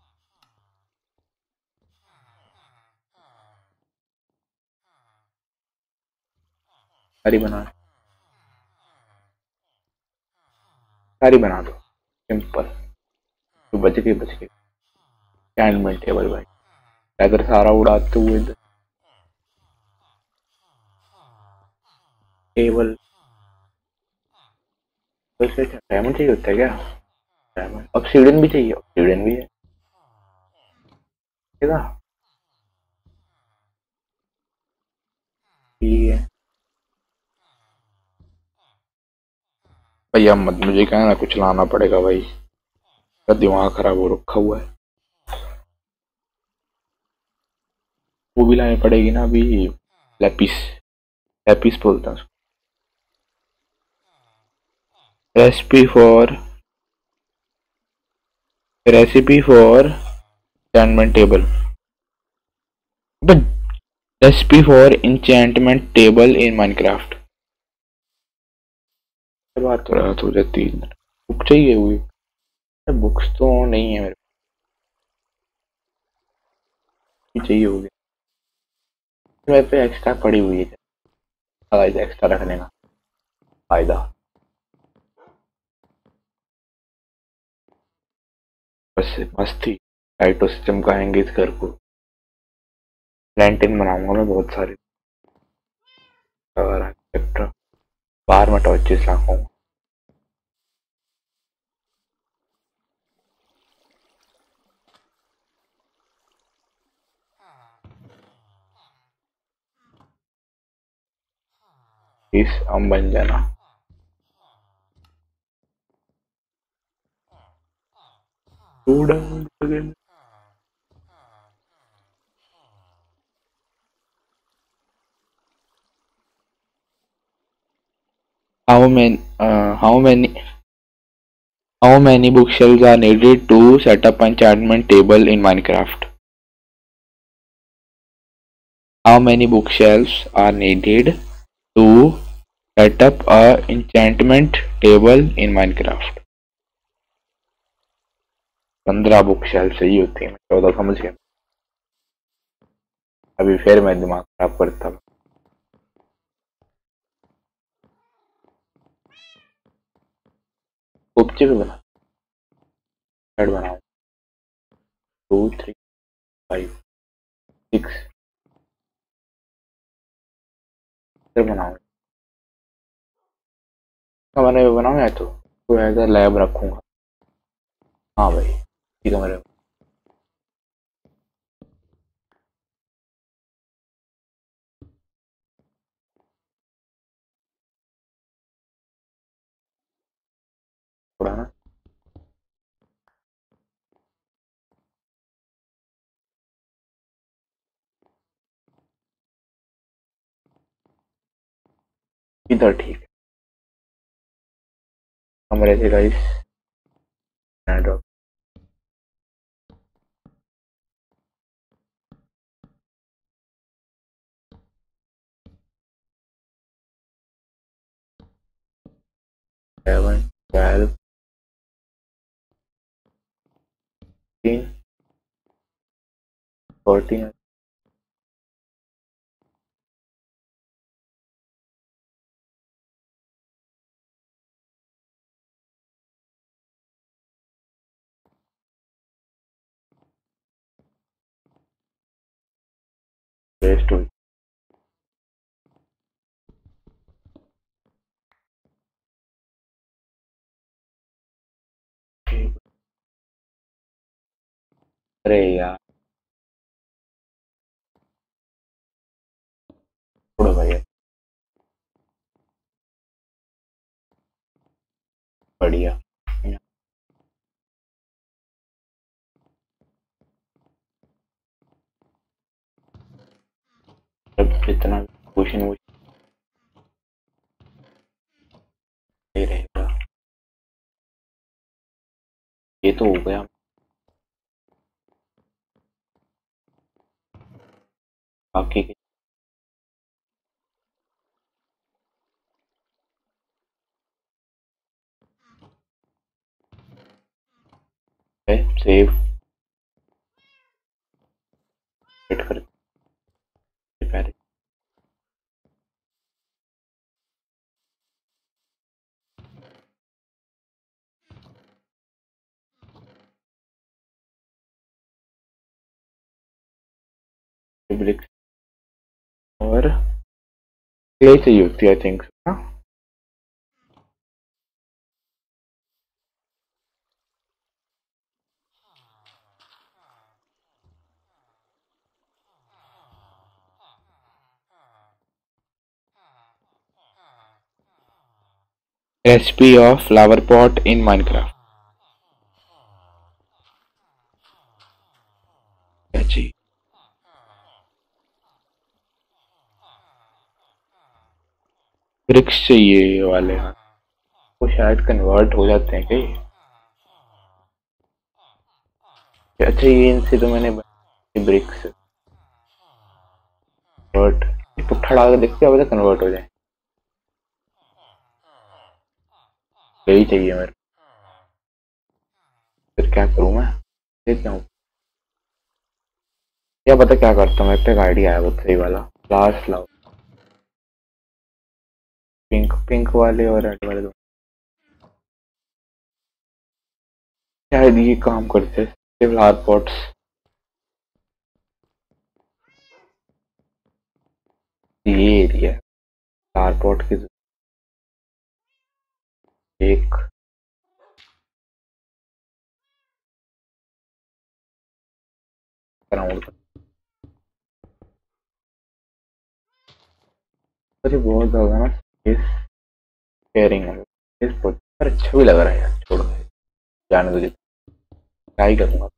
सारी बना सारी बना दो। सिंपल तो बच गई बच गई। स्टैंडमेंट टेबल भाई अगर सारा उड़ाते हुए टेबल तो इसमें डायमंड चाहिए होता है क्या? डायमंड ऑक्सीजन भी चाहिए। ऑक्सीजन भी है। ठीक है भैया मत मुझे कहना, कुछ लाना पड़ेगा भाई। का दिमाग खराब हो रखा हुआ है। वो भी लानी पड़ेगी ना अभी, लैपिस। लैपिस बोलता हूँ recipe for recipe for enchantment table. Recipe for enchantment table in Minecraft. बात तो रहा तुझे तीन बुक चाहिए हुई। बुक्स तो नहीं है मेरे चाहिए होगी। मेरे पे एक्स्ट्रा पड़ी हुई है। एक्स्ट्रा रखने का फ़ायदा। बस, मस्ती। टाइटो से चमकाएँगे इस घर को। लैंटिन बनाऊँगा मैं बहुत सारे। बाहर में टॉर्चेस रखूँगा is Ambanjana. Go down again. How many? Uh, how many? How many bookshelves are needed to set up an enchantment table in Minecraft? How many bookshelves are needed to set up a enchantment table in Minecraft. पंद्रह book shelf सही होती है। चौदह समझ गया अभी फिर मैं दिमाग खराब करता हूँ। उपचे भी बना। बनाओ टू थ्री फाइव सिक्स फिर बनाऊँगा मैंने बनाऊँगा तो तो एज अ लैब रखूँगा। हाँ भाई ठीक है मेरे थोड़ा ना। इधर ठीक है कमरे से guys drop seven, twelve, fifteen, fourteen, waste अरे यार। छोड़ो भाई। बढ़िया। अब जितना क्वेश्चन वो रहेगा। ये तो हो गया। बाकी सेव हिट कर public or later UP, I think. Huh? Recipe of flower pot in Minecraft. Catchy. Bricks चाहिए ये वाले। वो शायद कन्वर्ट हो जाते हैं कहीं। अच्छा ये इनसे तो मैंने ब्रिक्स कन्वर्ट पुट्ठा डाल के देखते हैं कन्वर्ट हो जाए। यही चाहिए मेरे फिर क्या करूँ मैं? देखता हूँ। क्या पता क्या करता हूँ पे आइडिया है वो सही वाला। लास्ट लाओ पिंक पिंक वाले और रेड वाले दो। शायद ये काम करते फ्लावर पॉट्स। ये एरिया पॉट की एक। बहुत ज़्यादा ना। स्पेस शेयरिंग है इस पर अच्छा भी लग रहा है यार, छोड़ दे जाने दो ट्राई करूँगा।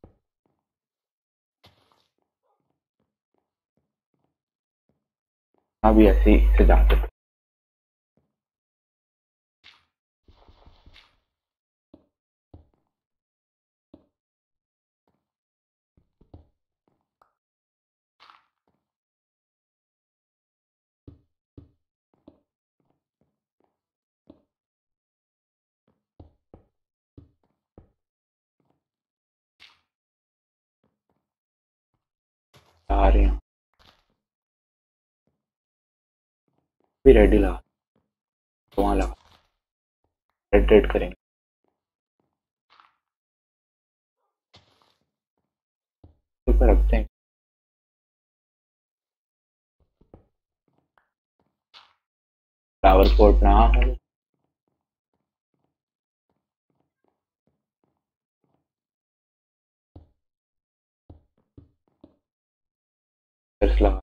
अभी ऐसे ही से जा हैं। भी रेडी लगा। तो वहाँ लगा। रेड रेड करेंगे। ऊपर रखते हैं। फ्लावर पॉट ना हो। लगा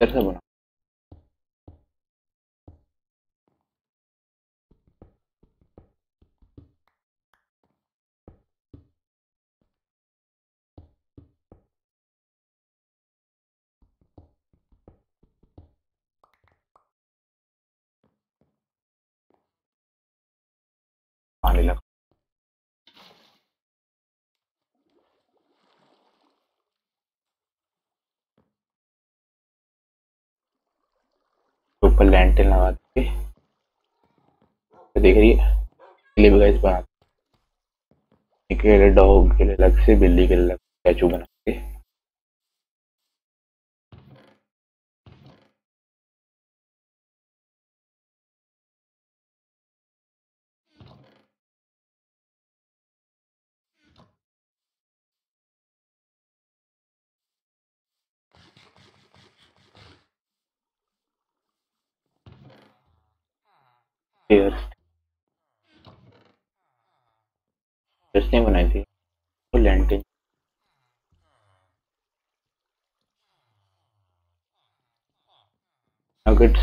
कैसे पानी लगा। ऊपर लैंटन लगा के। तो देख रही है के लिए गाइस बना डॉग के लिए अलग से, बिल्ली के लिए अलग स्टैचू बना बनाई थी। नगेट्स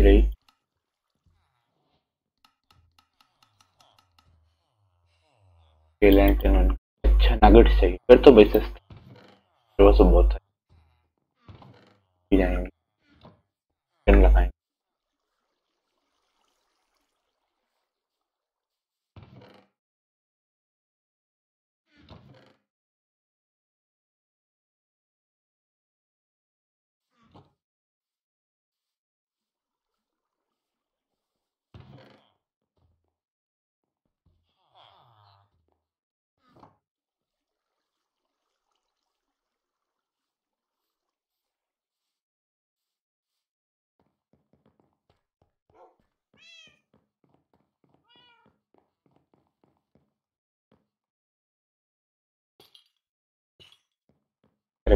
रही। अच्छा नगेट्स चाहिए। फिर तो मेरे तो बहुत है। पी जाएँगे चिकन लगाएँगे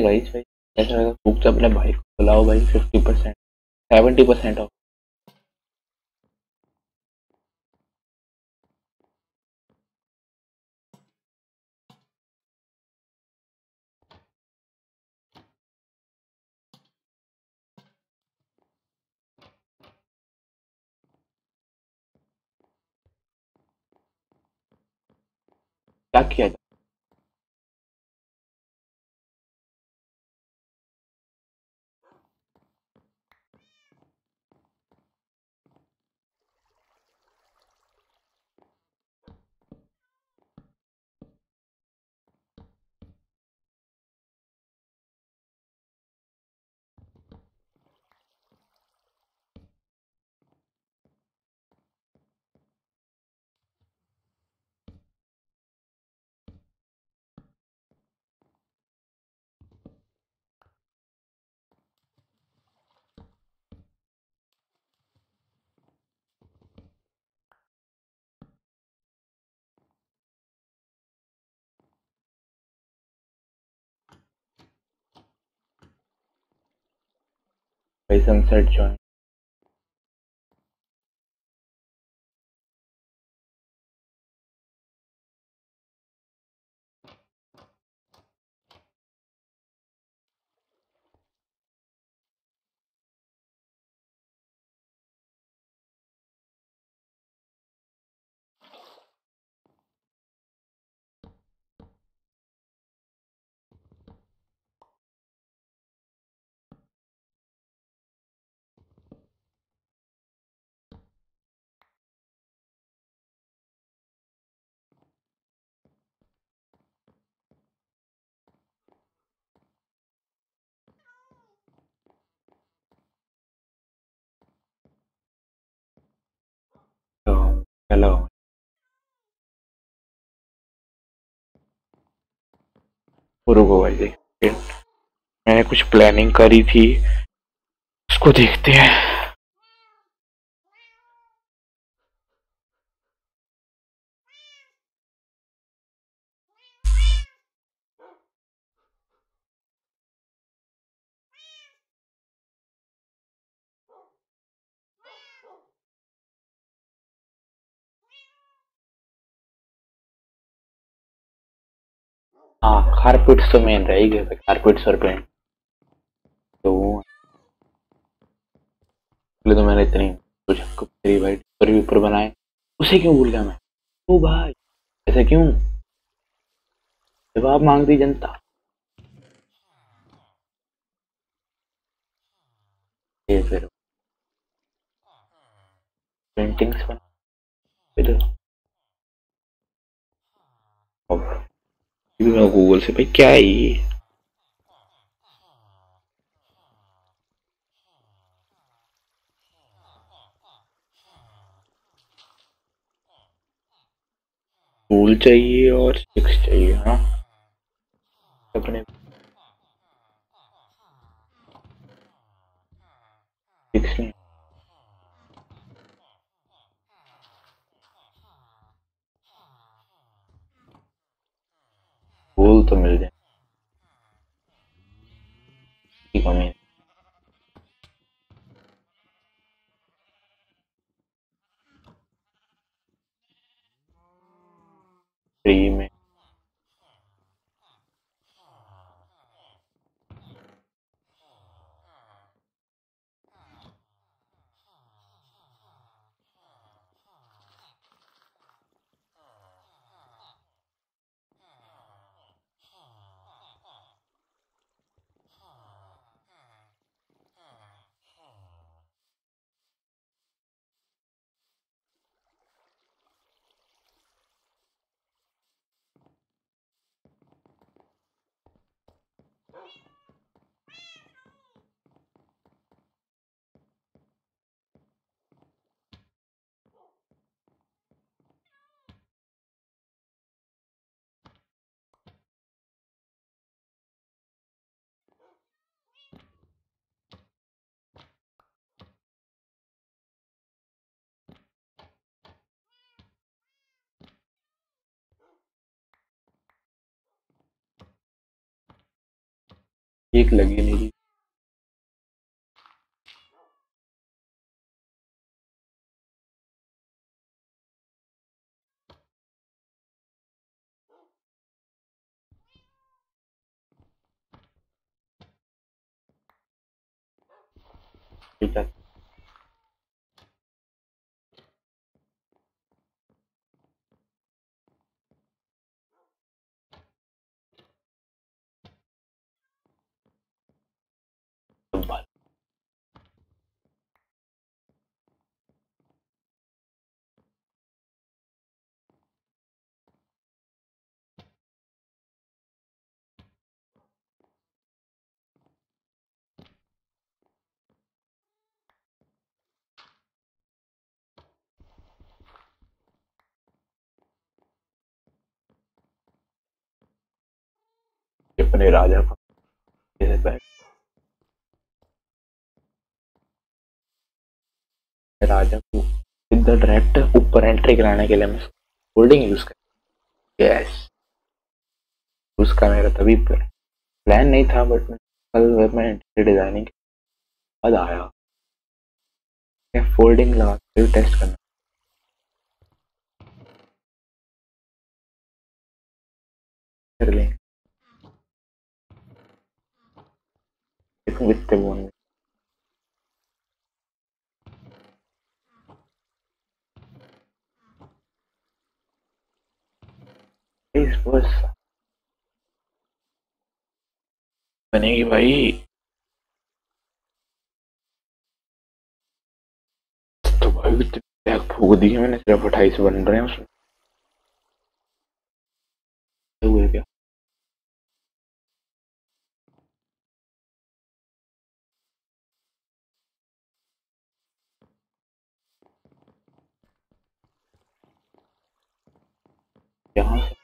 है गाइस भाई ऐसा लगा बुक अपने भाई को बुलाओ भाई fifty percent seventy percent off क्या किया जाए? भाई भाई मैंने कुछ प्लानिंग करी थी। उसको देखते हैं। हाँ कारपेट्स तो मेन रह गए कारपेट्स और पेंट तो वो पहले तो मैंने इतनी कुछ मेरी भाई ऊपर भी ऊपर बनाए उसे क्यों भूल गया मैं? ओ भाई, ऐसा क्यों? जवाब मांगती जनता। ये फिर पेंटिंग्स बना बिना गूगल से भाई, क्या है ये? टूल चाहिए और सिक्स चाहिए हाँ। अपने सिक्स नहीं फूल तो मिल जाए कमी फ्री में एक लगी नहीं। ठीक है संभाल अपने राजा को राजा को इधर डायरेक्ट ऊपर एंट्री कराने के लिए मैं होल्डिंग यूज़ कर यस उसका मेरा तभी प्लान नहीं था बट मैं कल मैं डिज़ाइनिंग के बाद आया, मैं फोल्डिंग लगा के टेस्ट करना। कर लेंगे। With the one. बस बनेगी भाई। तो भाई बैग फूक दी है मैंने। सिर्फ़ अट्ठाईस बन रहे हैं, उसमें हुए क्या यहाँ से।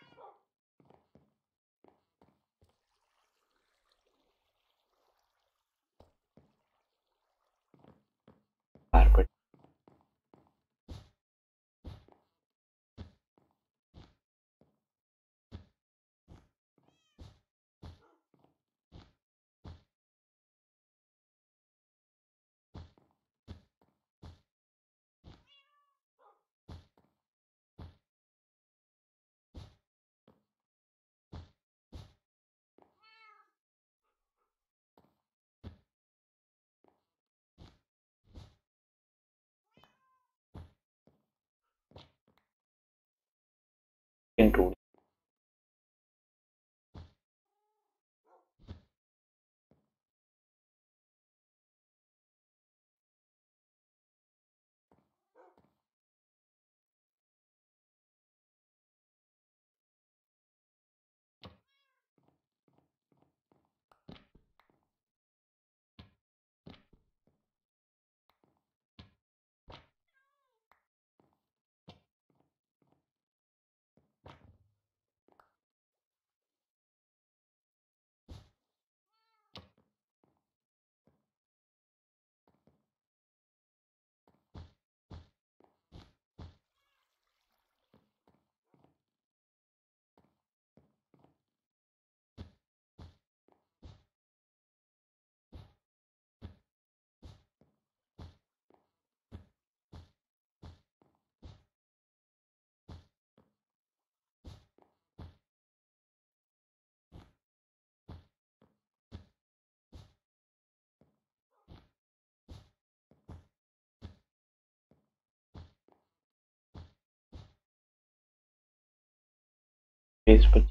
फेस पर।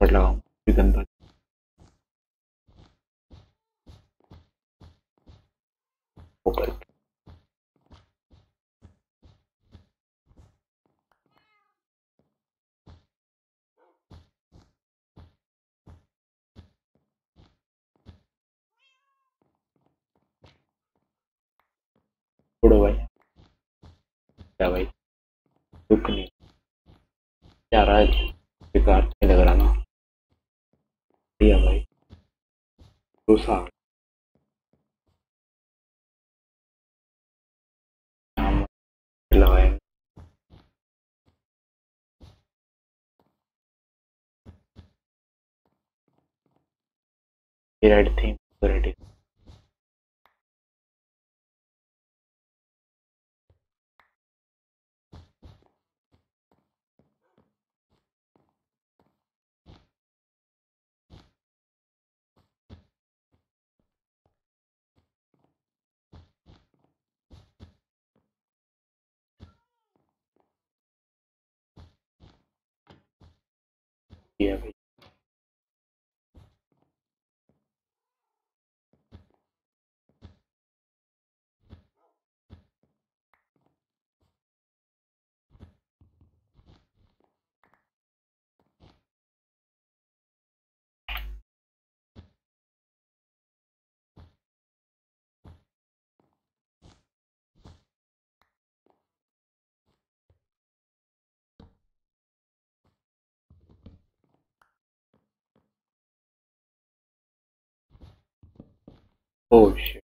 लगाऊँ गंदा ऊपर छोड़ो भाई क्या भाई? दुख नहीं। क्या रहा है बेकार नहीं लग रहा ना। दिया भाई। गुस्सा लगाएँगे रेडी किया भाई Oh shit.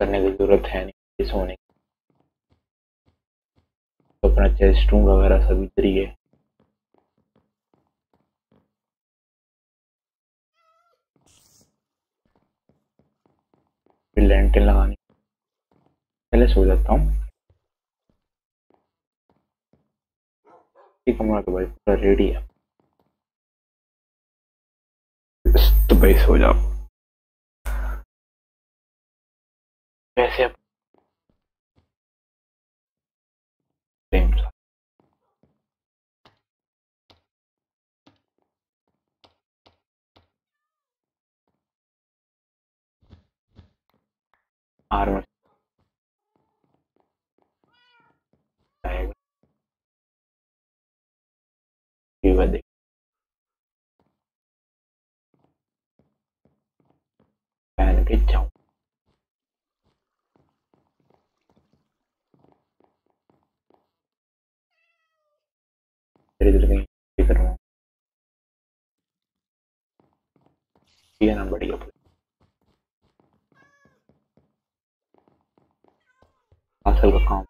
करने की ज़रूरत है नहीं सोने तो अपना चेस्ट वगैरह सभी इधर ही लेंटेन लगानी। पहले सो जाता हूँ। कमरा तो भाई पूरा रेडी है। तो भाई सो जाओ। वैसे अब आर्मर आएगा ये पहन के जाऊँ इधर कहीं ये करवाऊं ये ना बढ़िया असल का काम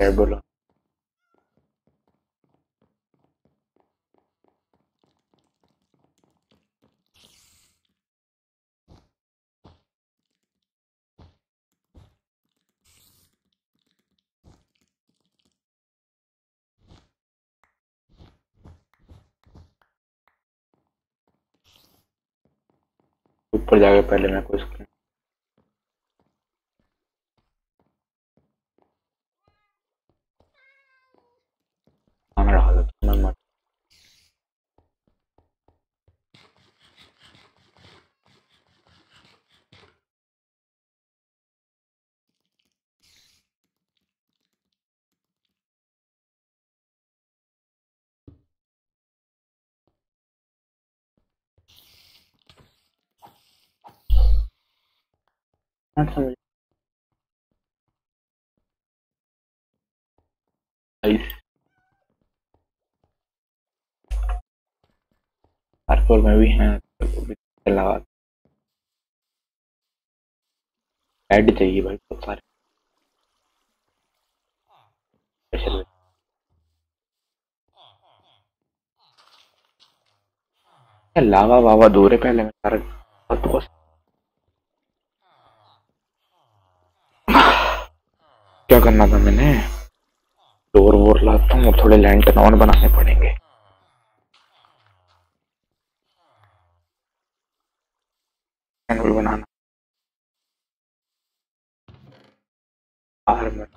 है बोलो ऊपर जाके पहले मैं कुछ खाना रहा था पर में भी हैं लगा हेड चाहिए भाई बहुत सारे। लावा वावा दूर है पहले सारा तो क्या करना था मैंने? डोर वोर लाता हूँ थोड़े और बनाने पड़ेंगे। बनाना आर्मर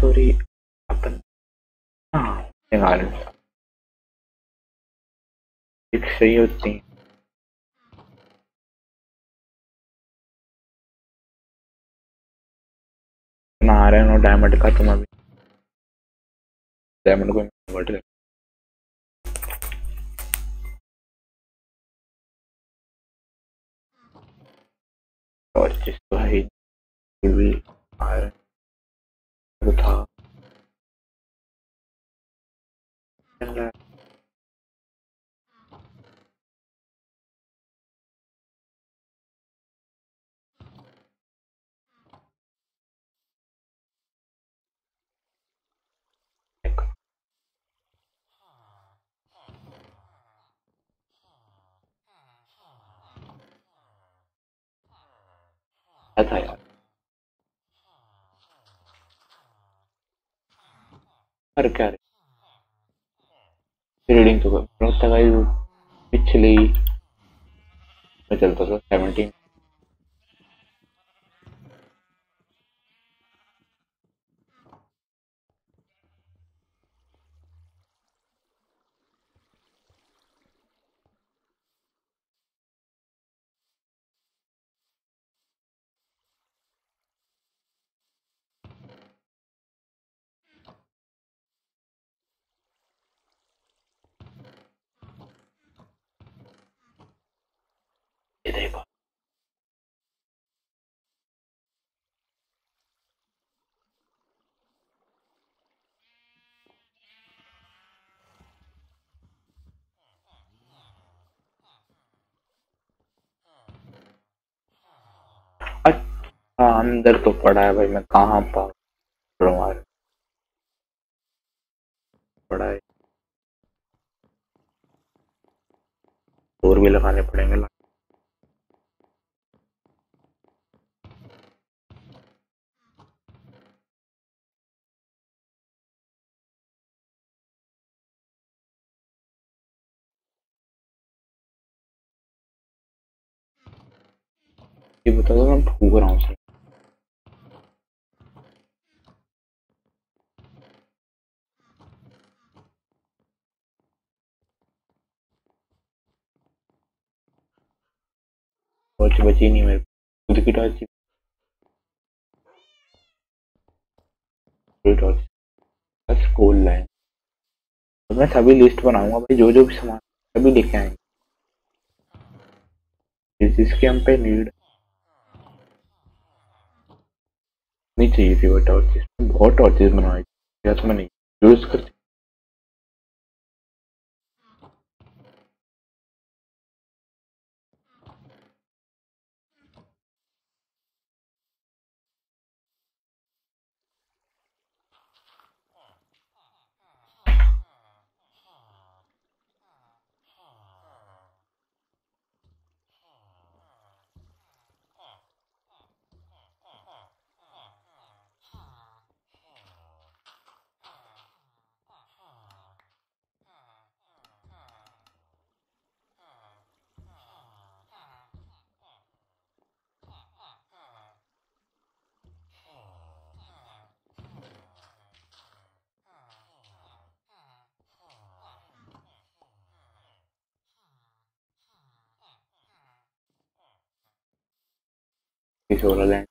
सॉरी अपन हाँ सही होती। है आ रहे हैं डायमंड का तुम अभी डायमंड को कन्वर्ट और जिस है भी आयरन था। था यार क्या रीडिंग तो कर पिछली मैं चलता था सेवनटीन देखो अच्छा अंदर तो पड़ा है भाई, मैं कहाँ पा पड़ा है। और भी लगाने पड़ेंगे ये बता दो, मैं फूक रहा हूँ सर। टॉर्च बची नहीं मेरे खुद की टॉर्च टॉर्च बस कोल लाइन तो मैं सभी लिस्ट बनाऊँगा भाई जो जो भी सामान, सभी लेके आएँगे। जिसके हम पे नीड नहीं चाहिए थी वो टॉर्चेस बहुत टॉर्चेस बनवाई या तो मैं नहीं। यूज़ करती 走了嘞。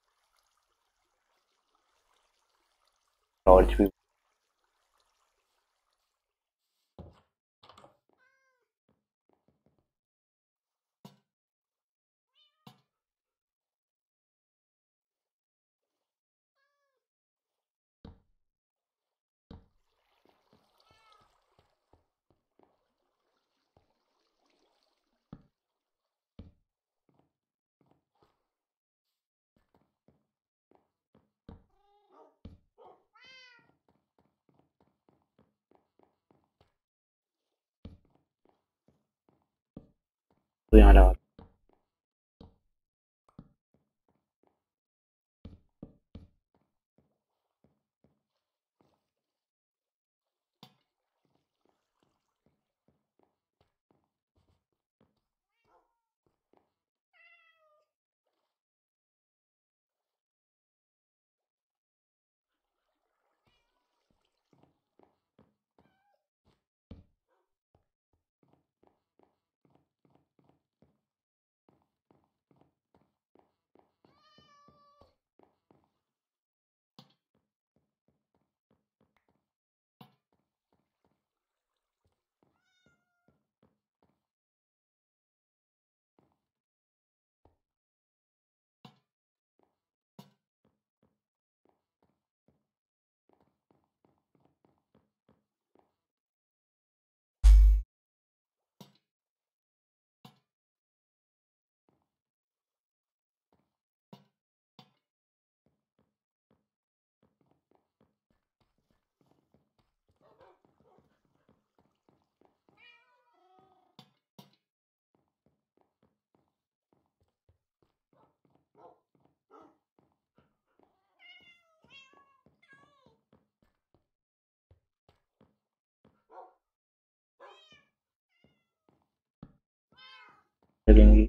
लगेंगी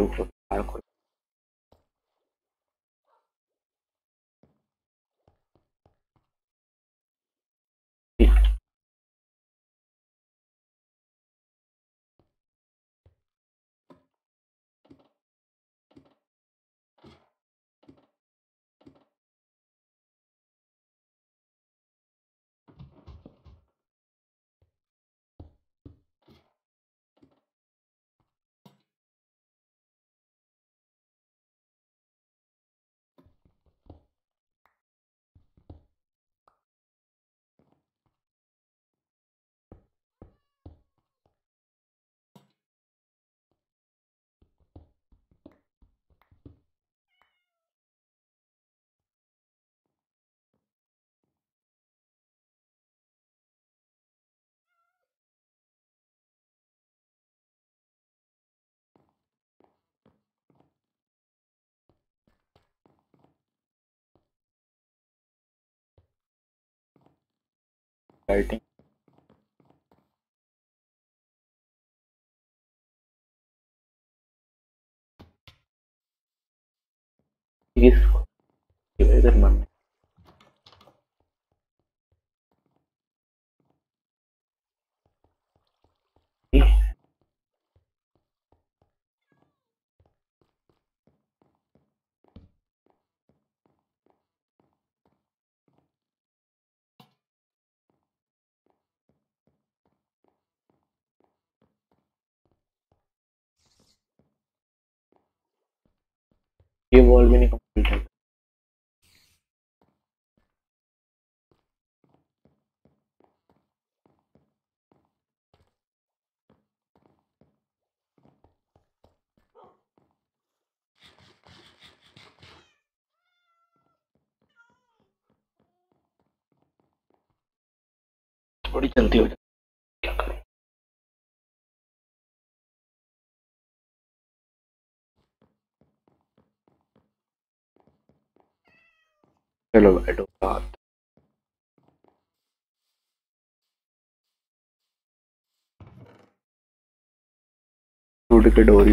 रुको, बाहर खोलो। लाइटिंग ये वॉल भी नहीं कंप्लीट है थोड़ी जल्दी हो जाए। चलो बैठो साथ टूट के डोर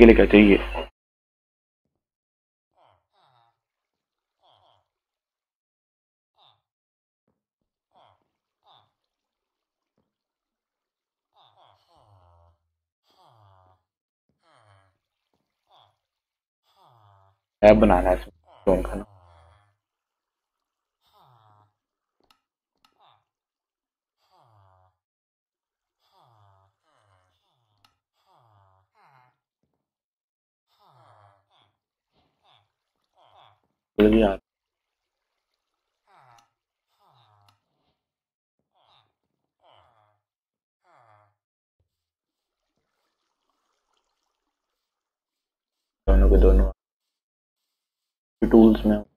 के लिए क्या चाहिए ऐप बनाना है इसमें का आ दोनों के दोनों टूल्स में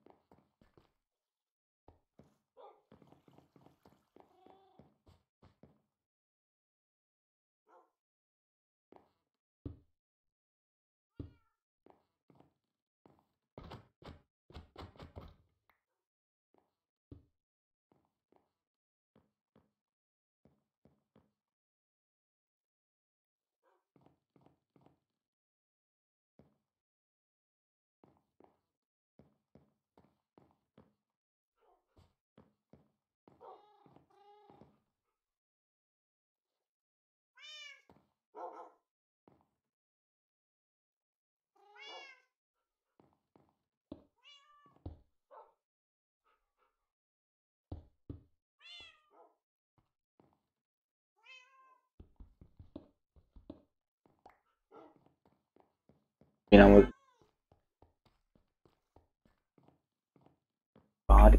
बाहर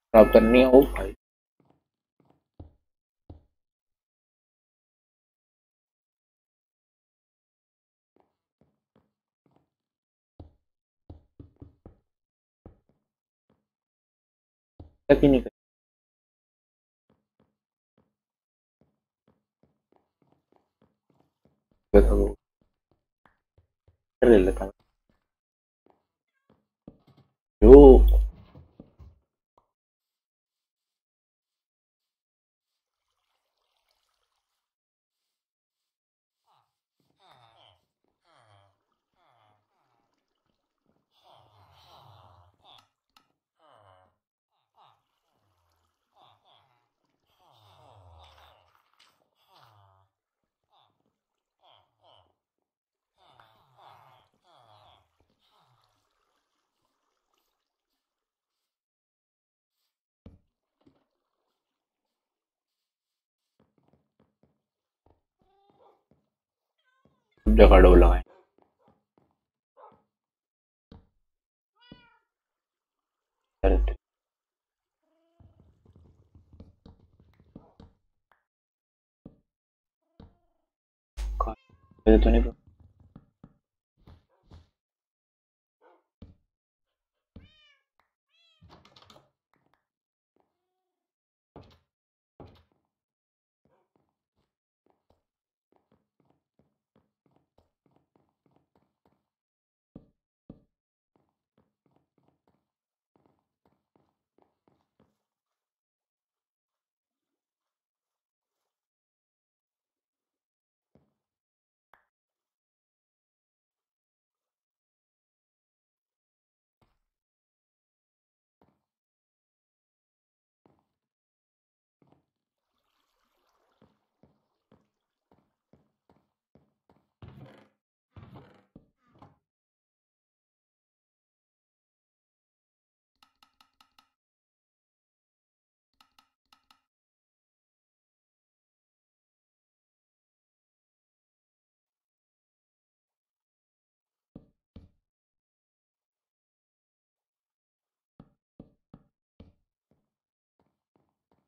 खराब करनी हो भाई नहीं कर कर ले लेता हूँ जो सब जगह डोर लगाए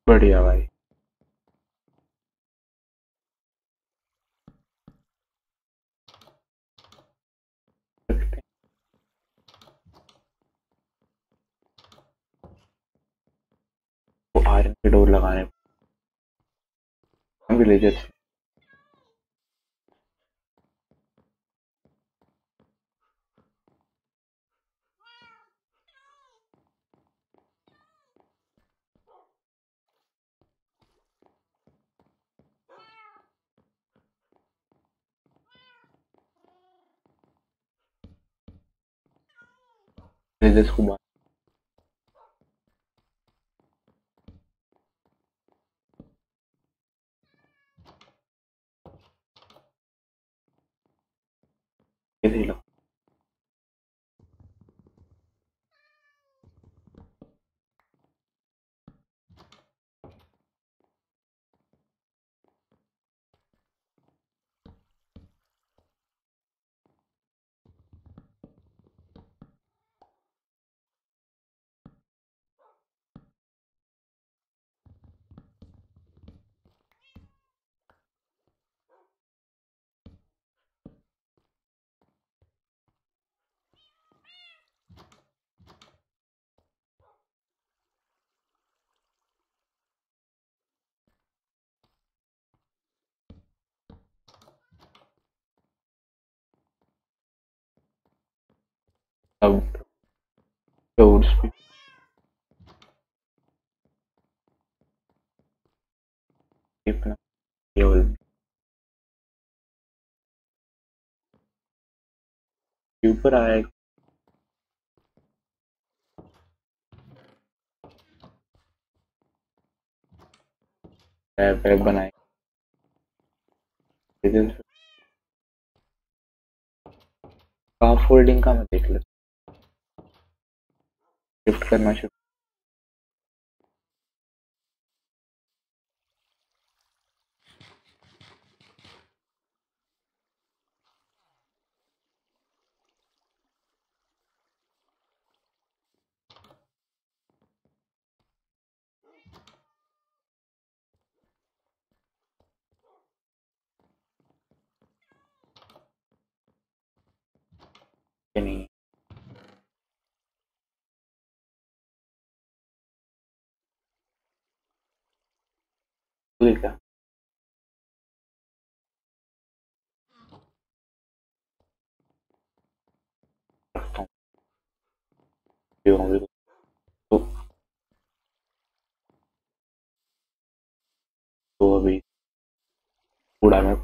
बढ़िया भाई। आयरन के डोर लगाने। विलेजर्स विलेजर्स भी अपना केवल ऊपर आएगा वेब बनाए। फोल्डिंग का मैं देख लेता शिफ्ट करना है तो अभी कूड़ा में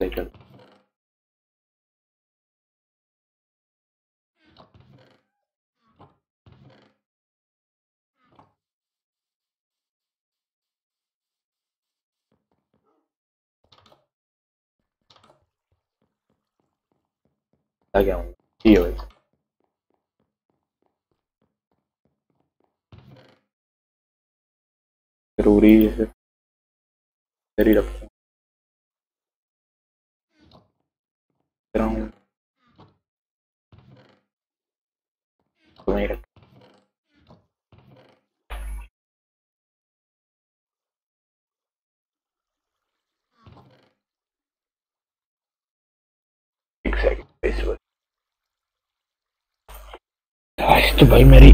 लेकर आ गया हूँ ये हो ज़रूरी जैसे ज़रूरी रखता हूँ हूँ तो वहीं रख एक सेकंड इस वक्त। आज तो भाई मेरी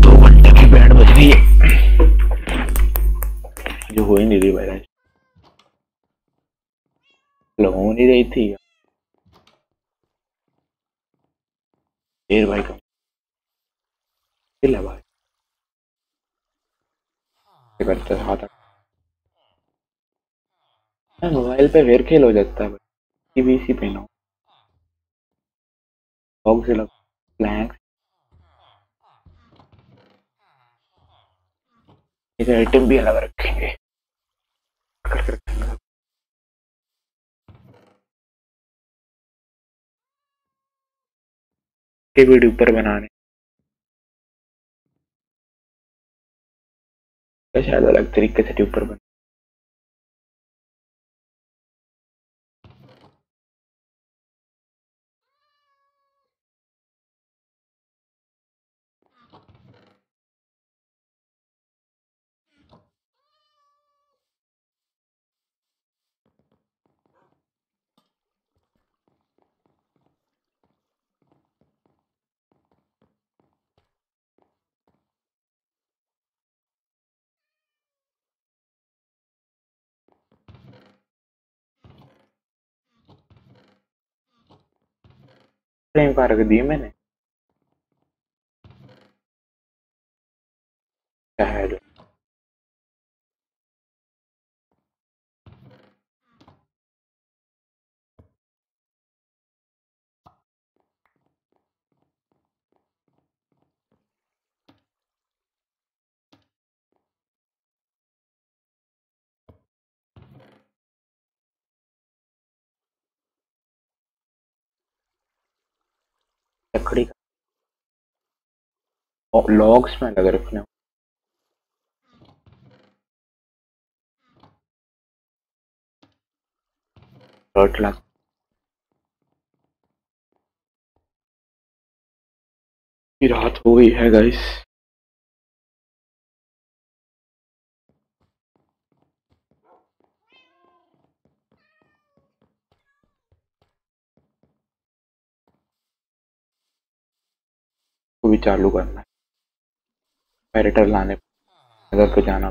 दो घंटे की बैंड बज रही है। जो हो ही नहीं रही भाई। हो नहीं रही थी। देर भाई कम भाई। करते हाथ मोबाइल पे वेर खेल हो जाता है भाई। भी इसी पे ना फॉग से लग ब्लैंक इसे आइटम भी अलग रखेंगे। करके रखेंगे के वीडियो ऊपर बनाने। शायद अलग तरीके से ऊपर बना फ्रेम लकड़ी का। लॉग्स में लग रखने रात हो गई है गाइस भी चालू करना है। पैरेटर लाने अगर को जाना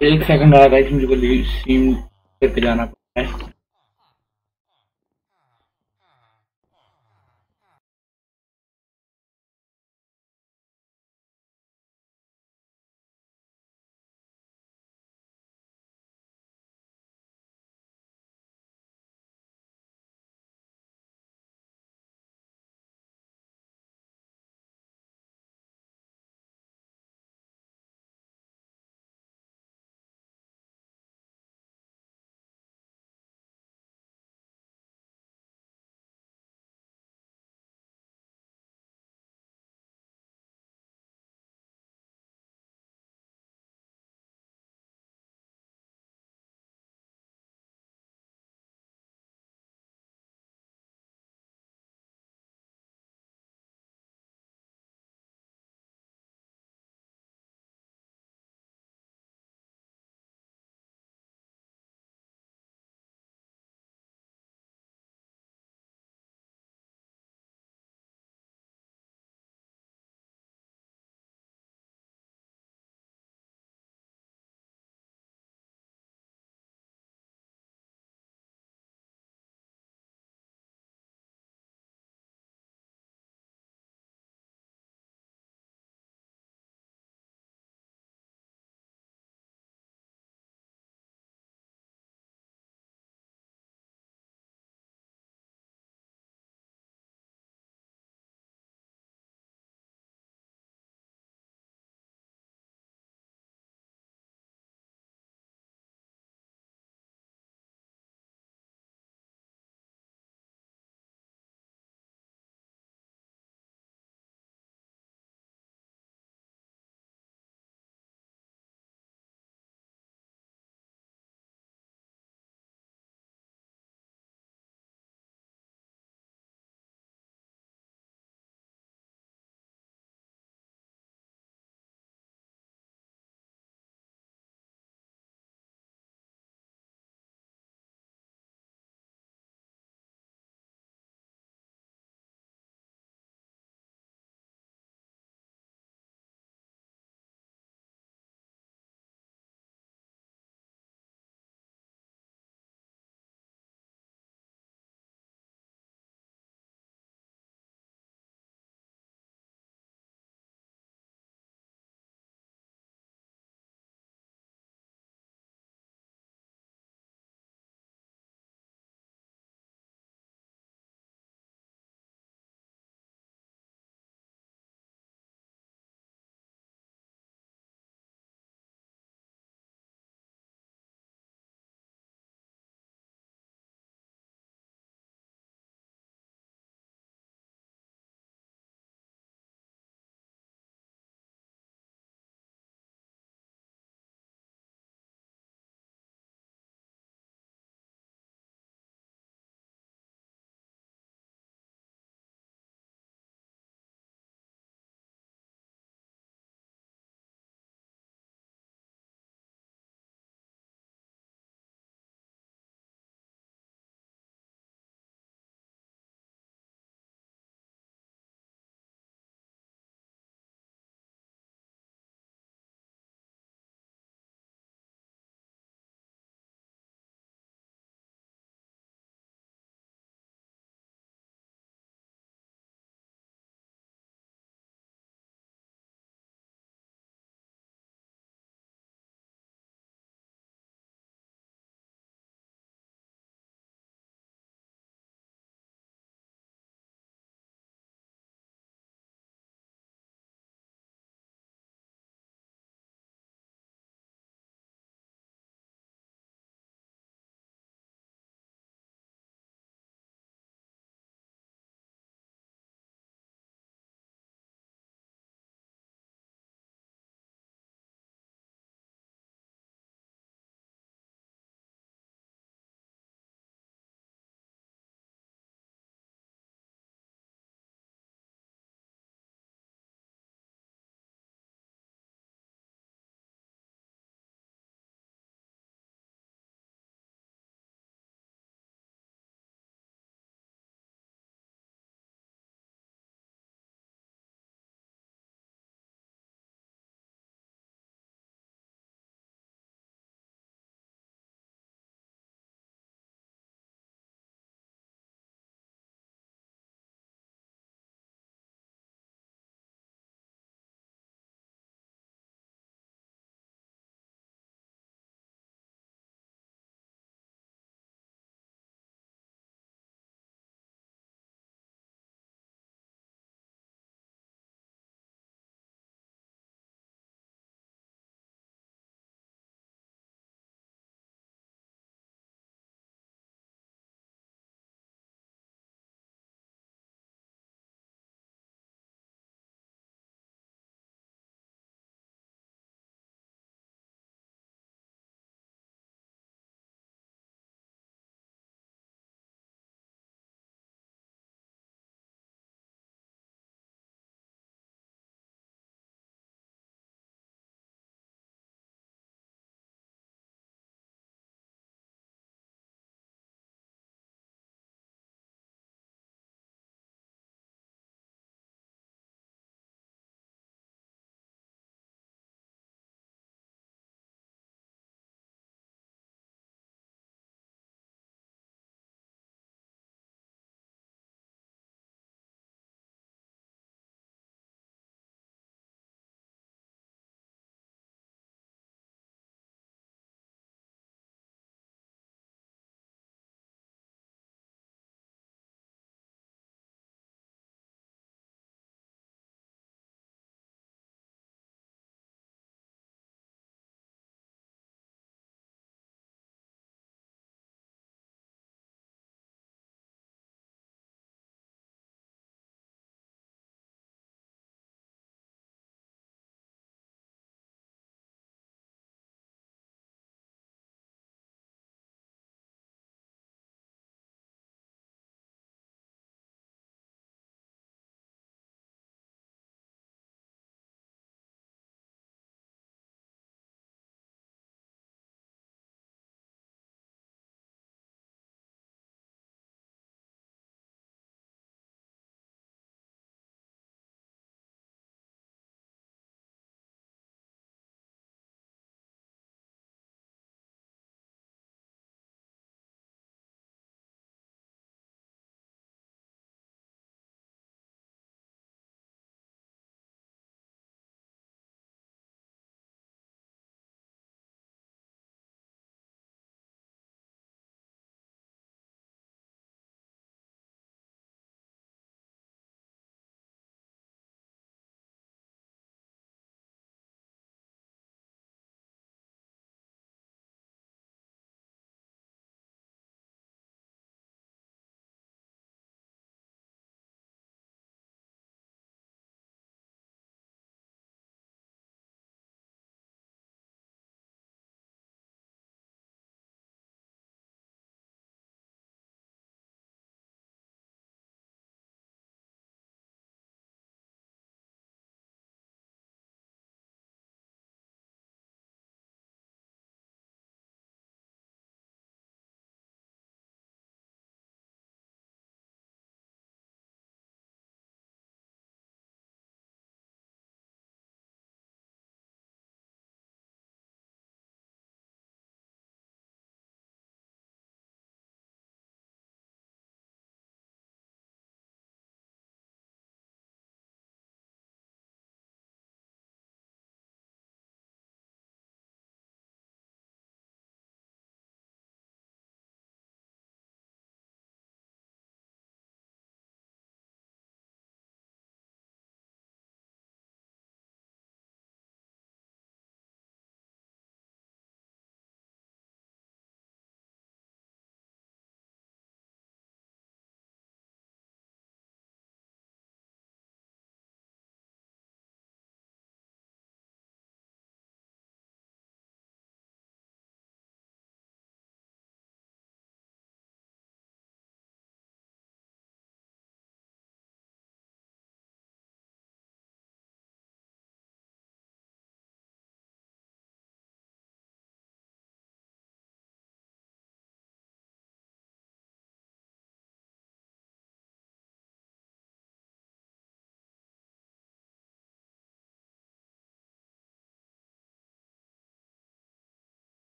एक सेकंड आया गाइस मुझे को लीव सीम करके जाना पड़ता है।